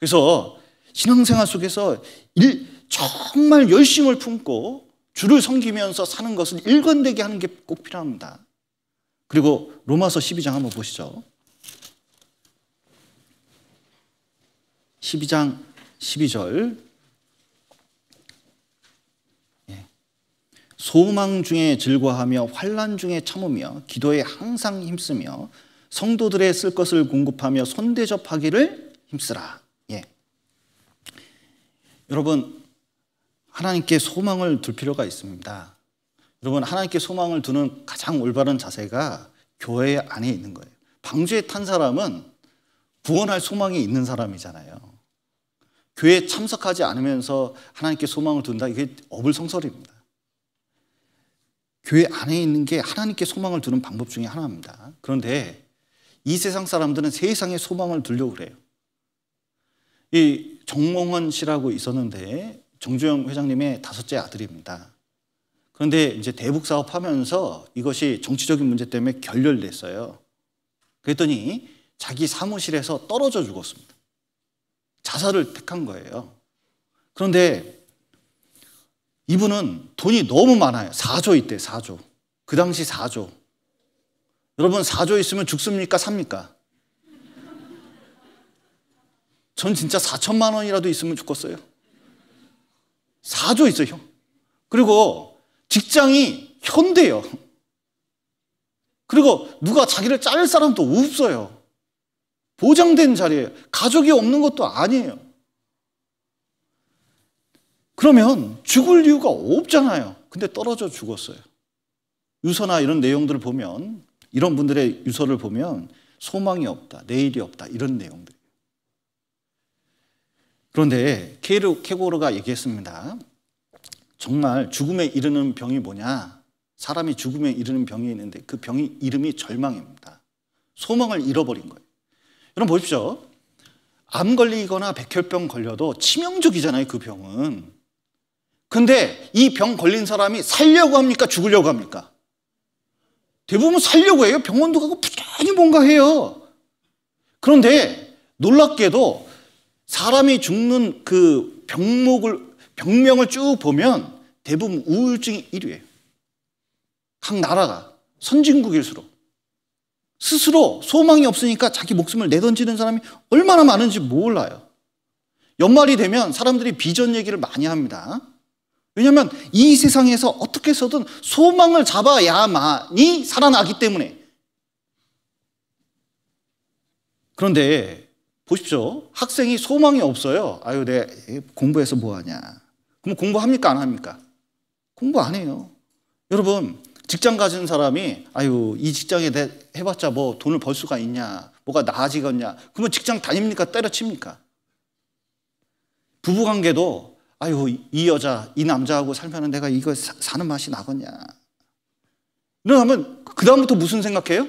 A: 그래서 신앙생활 속에서 일, 정말 열심을 품고 주를 섬기면서 사는 것을 일관되게 하는 게 꼭 필요합니다. 그리고 로마서 12장 한번 보시죠. 12장 12절 소망 중에 즐거하며 환란 중에 참으며 기도에 항상 힘쓰며 성도들의 쓸 것을 공급하며 손대접하기를 힘쓰라. 예. 여러분 하나님께 소망을 둘 필요가 있습니다. 여러분 하나님께 소망을 두는 가장 올바른 자세가 교회 안에 있는 거예요. 방주에 탄 사람은 구원할 소망이 있는 사람이잖아요. 교회에 참석하지 않으면서 하나님께 소망을 둔다 이게 어불성설입니다. 교회 안에 있는 게 하나님께 소망을 두는 방법 중에 하나입니다. 그런데 이 세상 사람들은 세상에 소망을 두려고 그래요. 이 정몽원 씨라고 있었는데 정주영 회장님의 다섯째 아들입니다. 그런데 이제 대북 사업 하면서 이것이 정치적인 문제 때문에 결렬됐어요. 그랬더니 자기 사무실에서 떨어져 죽었습니다. 자살을 택한 거예요. 그런데 이분은 돈이 너무 많아요. 4조 있대, 4조. 그 당시 4조. 여러분, 4조 있으면 죽습니까? 삽니까? 전 진짜 4천만 원이라도 있으면 죽겠어요. 4조 있어요. 그리고 직장이 현대요. 그리고 누가 자기를 자를 사람도 없어요. 보장된 자리예요. 가족이 없는 것도 아니에요. 그러면 죽을 이유가 없잖아요. 근데 떨어져 죽었어요. 유서나 이런 내용들을 보면 이런 분들의 유서를 보면 소망이 없다, 내일이 없다 이런 내용들. 그런데 케르 케고르가 얘기했습니다. 정말 죽음에 이르는 병이 뭐냐? 사람이 죽음에 이르는 병이 있는데 그 병이 이름이 절망입니다. 소망을 잃어버린 거예요. 여러분 보십시오. 암 걸리거나 백혈병 걸려도 치명적이잖아요, 그 병은. 근데 이 병 걸린 사람이 살려고 합니까? 죽으려고 합니까? 대부분 살려고 해요. 병원도 가고 부단히 뭔가 해요. 그런데 놀랍게도 사람이 죽는 그 병목을, 병명을 쭉 보면 대부분 우울증이 1위예요. 각 나라가 선진국일수록. 스스로 소망이 없으니까 자기 목숨을 내던지는 사람이 얼마나 많은지 몰라요. 연말이 되면 사람들이 비전 얘기를 많이 합니다. 왜냐하면 이 세상에서 어떻게 해서든 소망을 잡아야만이 살아나기 때문에. 그런데 보십시오. 학생이 소망이 없어요. 아유, 내 공부해서 뭐 하냐. 그럼 공부합니까? 안 합니까? 공부 안 해요. 여러분, 직장 가진 사람이 아유, 이 직장에 해봤자 뭐 돈을 벌 수가 있냐. 뭐가 나아지겠냐. 그러면 직장 다닙니까? 때려칩니까? 부부 관계도 아유, 이 여자, 이 남자하고 살면 내가 이거 사, 는 맛이 나겠냐. 이러면 그다음부터 무슨 생각해요?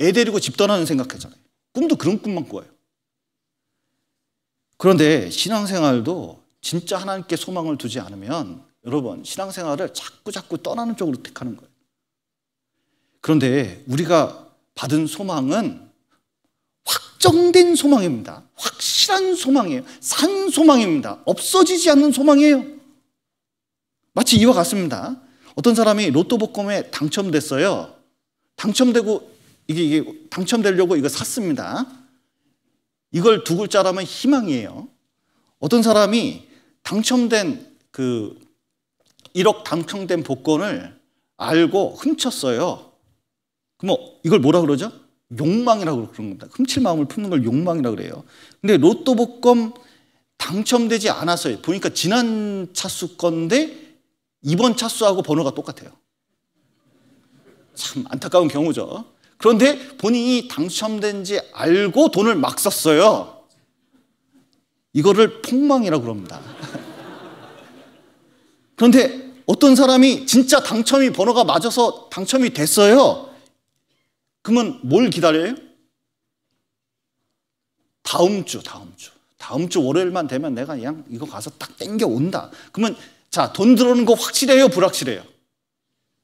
A: 애 데리고 집 떠나는 생각하잖아요. 꿈도 그런 꿈만 꿔요. 그런데 신앙생활도 진짜 하나님께 소망을 두지 않으면 여러분 신앙생활을 자꾸 자꾸 떠나는 쪽으로 택하는 거예요. 그런데 우리가 받은 소망은 확정된 소망입니다. 확실한 소망이에요. 산 소망입니다. 없어지지 않는 소망이에요. 마치 이와 같습니다. 어떤 사람이 로또 복권에 당첨됐어요. 당첨되고 이게, 이게 당첨되려고 이거 샀습니다. 이걸 두 글자라면 희망이에요. 어떤 사람이 당첨된 그 1억 당첨된 복권을 알고 훔쳤어요. 그럼 이걸 뭐라 그러죠? 욕망이라고 그런 겁니다. 훔칠 마음을 품는 걸 욕망이라고 그래요. 근데 로또 복권 당첨되지 않았어요. 보니까 지난 차수 건데 이번 차수하고 번호가 똑같아요. 참 안타까운 경우죠. 그런데 본인이 당첨된지 알고 돈을 막 썼어요. 이거를 폭망이라고 그럽니다. 그런데 어떤 사람이 진짜 당첨이 번호가 맞아서 당첨이 됐어요. 그러면 뭘 기다려요? 다음 주, 다음 주. 다음 주 월요일만 되면 내가 그냥 이거 가서 딱 땡겨 온다. 그러면 자, 돈 들어오는 거 확실해요? 불확실해요?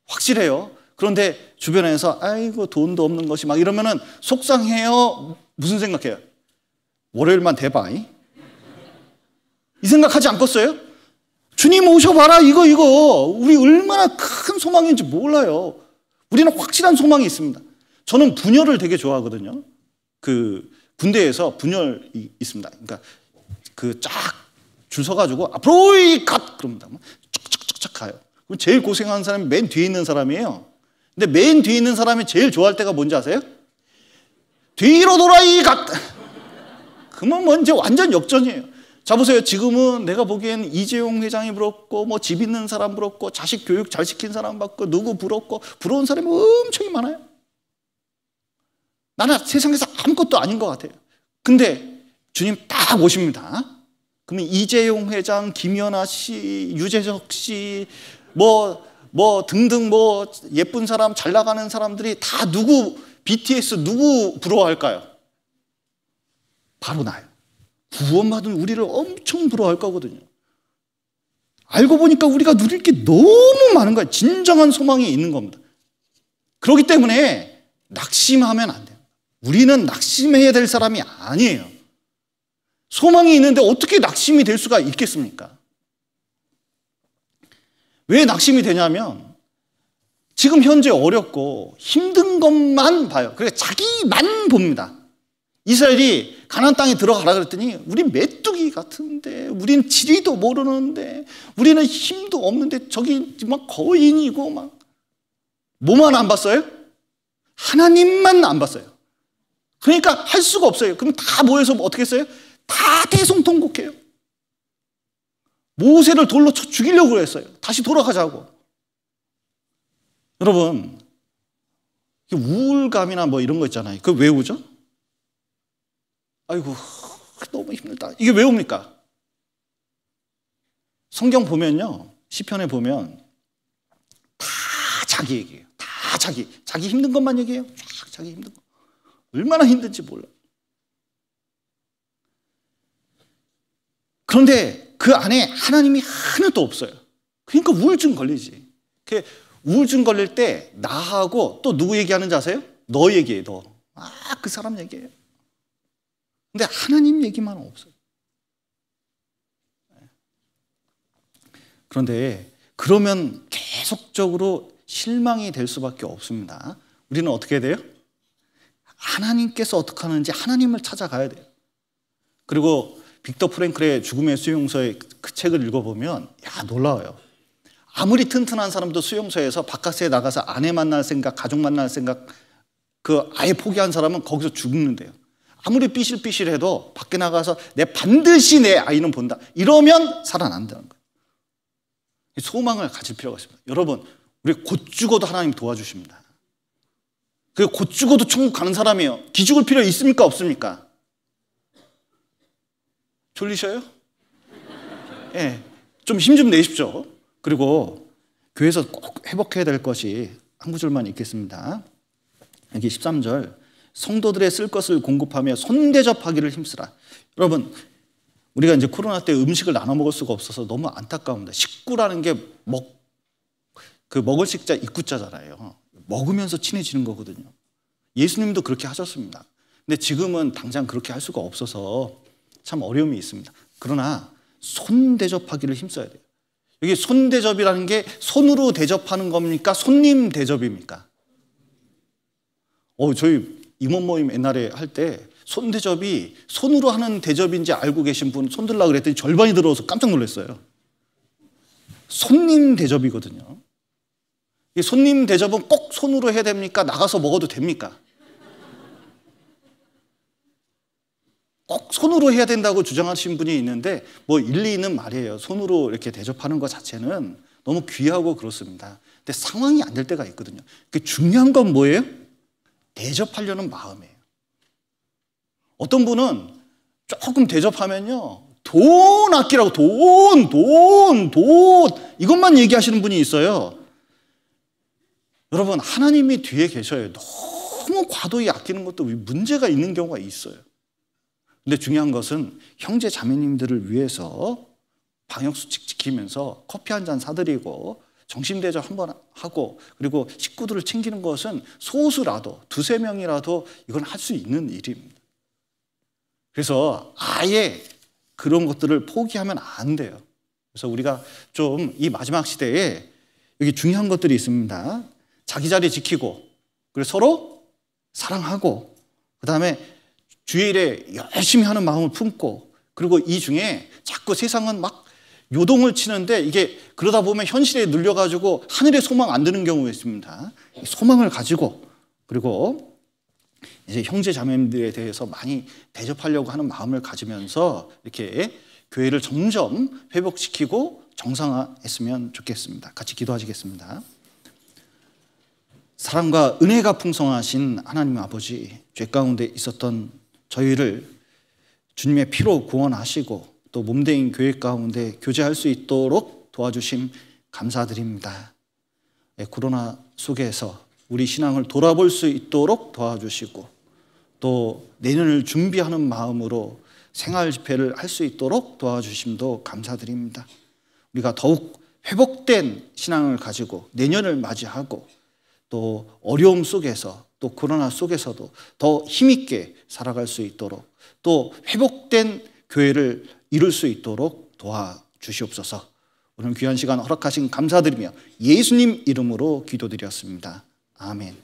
A: 확실해요. 그런데 주변에서 아이고 돈도 없는 것이 막 이러면은 속상해요. 무슨 생각해요? 월요일만 대봐. 이 생각하지 않겠어요? 주님 오셔봐라 이거 이거 우리 얼마나 큰 소망인지 몰라요. 우리는 확실한 소망이 있습니다. 저는 분열을 되게 좋아하거든요. 그 군대에서 분열이 있습니다. 그러니까 그 쫙 줄 서가지고 앞으로 이갓 그럽니다. 쭉쭉쭉쭉 가요. 그럼 제일 고생하는 사람이 맨 뒤에 있는 사람이에요. 근데 맨 뒤에 있는 사람이 제일 좋아할 때가 뭔지 아세요? 뒤로 돌아 이 갓. 그러면 뭐 이제 완전 역전이에요. 자 보세요. 지금은 내가 보기엔 이재용 회장이 부럽고 뭐 집 있는 사람 부럽고 자식 교육 잘 시킨 사람 받고 누구 부럽고 부러운 사람이 엄청 많아요. 나는 세상에서 아무것도 아닌 것 같아요. 근데 주님 딱 오십니다. 그러면 이재용 회장, 김연아 씨, 유재석 씨, 뭐 뭐 등등 뭐 예쁜 사람 잘 나가는 사람들이 다 누구 BTS 누구 부러워할까요? 바로 나요. 구원받은 우리를 엄청 부러워할 거거든요. 알고 보니까 우리가 누릴 게 너무 많은 거예요. 진정한 소망이 있는 겁니다. 그렇기 때문에 낙심하면 안 돼요. 우리는 낙심해야 될 사람이 아니에요. 소망이 있는데 어떻게 낙심이 될 수가 있겠습니까? 왜 낙심이 되냐면 지금 현재 어렵고 힘든 것만 봐요. 그래 자기만 봅니다. 이스라엘이 가나안 땅에 들어가라 그랬더니 우리 메뚜기 같은데 우리는 지리도 모르는데 우리는 힘도 없는데 저기 막 거인이고 막 뭐만 안 봤어요? 하나님만 안 봤어요. 그러니까 할 수가 없어요. 그럼 다 모여서 어떻게 했어요? 다 대성통곡해요. 모세를 돌로 쳐 죽이려고 했어요. 다시 돌아가자고. 여러분, 우울감이나 뭐 이런 거 있잖아요. 그거 왜 오죠? 아이고, 너무 힘들다. 이게 왜 옵니까? 성경 보면요. 시편에 보면 다 자기 얘기예요. 다 자기. 자기 힘든 것만 얘기해요. 쫙 자기 힘든 거. 얼마나 힘든지 몰라. 그런데 그 안에 하나님이 하나도 없어요. 그러니까 우울증 걸리지. 우울증 걸릴 때 나하고 또 누구 얘기하는지 아세요? 너 얘기해, 너. 아, 그 사람 얘기해. 근데 하나님 얘기만 없어요. 그런데 그러면 계속적으로 실망이 될 수밖에 없습니다. 우리는 어떻게 돼요? 하나님께서 어떻게 하는지 하나님을 찾아가야 돼요. 그리고 빅터 프랭클의 죽음의 수용소의 그 책을 읽어보면 야 놀라워요. 아무리 튼튼한 사람도 수용소에서 바깥에 나가서 아내 만날 생각, 가족 만날 생각 그 아예 포기한 사람은 거기서 죽는데요. 아무리 삐실삐실해도 밖에 나가서 내 반드시 내 아이는 본다. 이러면 살아난다는 거예요. 소망을 가질 필요가 있습니다. 여러분, 우리 곧 죽어도 하나님 도와주십니다. 그곧 죽어도 천국 가는 사람이에요. 기죽을 필요 있습니까? 없습니까? 졸리셔요? 예. 네, 좀힘 좀 내십시오. 그리고 교회에서 꼭 회복해야 될 것이 한 구절만 읽겠습니다. 여기 13절. 성도들의 쓸 것을 공급하며 손대접하기를 힘쓰라. 여러분, 우리가 이제 코로나 때 음식을 나눠 먹을 수가 없어서 너무 안타까운데 식구라는 게 먹, 그 먹을 식자 입구자잖아요. 먹으면서 친해지는 거거든요. 예수님도 그렇게 하셨습니다. 근데 지금은 당장 그렇게 할 수가 없어서 참 어려움이 있습니다. 그러나 손 대접하기를 힘써야 돼요. 여기 손 대접이라는 게 손으로 대접하는 겁니까? 손님 대접입니까? 어, 저희 임원 모임 옛날에 할 때 손 대접이 손으로 하는 대접인지 알고 계신 분 손들라 그랬더니 절반이 들어서 깜짝 놀랐어요. 손님 대접이거든요. 손님 대접은 꼭 손으로 해야 됩니까? 나가서 먹어도 됩니까? 꼭 손으로 해야 된다고 주장하신 분이 있는데 뭐 일리 있는 말이에요. 손으로 이렇게 대접하는 것 자체는 너무 귀하고 그렇습니다. 근데 상황이 안 될 때가 있거든요. 그 중요한 건 뭐예요? 대접하려는 마음이에요. 어떤 분은 조금 대접하면요. 돈 아끼라고 돈, 돈, 돈 이것만 얘기하시는 분이 있어요. 여러분 하나님이 뒤에 계셔요. 너무 과도히 아끼는 것도 문제가 있는 경우가 있어요. 근데 중요한 것은 형제 자매님들을 위해서 방역수칙 지키면서 커피 한 잔 사드리고 정심대접 한 번 하고 그리고 식구들을 챙기는 것은 소수라도 두세 명이라도 이건 할 수 있는 일입니다. 그래서 아예 그런 것들을 포기하면 안 돼요. 그래서 우리가 좀 이 마지막 시대에 여기 중요한 것들이 있습니다. 자기 자리 지키고 그리고 서로 사랑하고 그 다음에 주일에 열심히 하는 마음을 품고 그리고 이 중에 자꾸 세상은 막 요동을 치는데 이게 그러다 보면 현실에 눌려가지고 하늘에 소망 안 드는 경우가 있습니다. 소망을 가지고 그리고 이제 형제 자매들에 대해서 많이 대접하려고 하는 마음을 가지면서 이렇게 교회를 점점 회복시키고 정상화했으면 좋겠습니다. 같이 기도하시겠습니다. 사랑과 은혜가 풍성하신 하나님 아버지, 죄 가운데 있었던 저희를 주님의 피로 구원하시고 또 몸대인 교회 가운데 교제할 수 있도록 도와주심 감사드립니다. 예, 코로나 속에서 우리 신앙을 돌아볼 수 있도록 도와주시고 또 내년을 준비하는 마음으로 생활 집회를 할 수 있도록 도와주심도 감사드립니다. 우리가 더욱 회복된 신앙을 가지고 내년을 맞이하고 또 어려움 속에서 또 코로나 속에서도 더 힘있게 살아갈 수 있도록 또 회복된 교회를 이룰 수 있도록 도와주시옵소서 오늘 귀한 시간 허락하신 감사드리며 예수님 이름으로 기도드렸습니다. 아멘.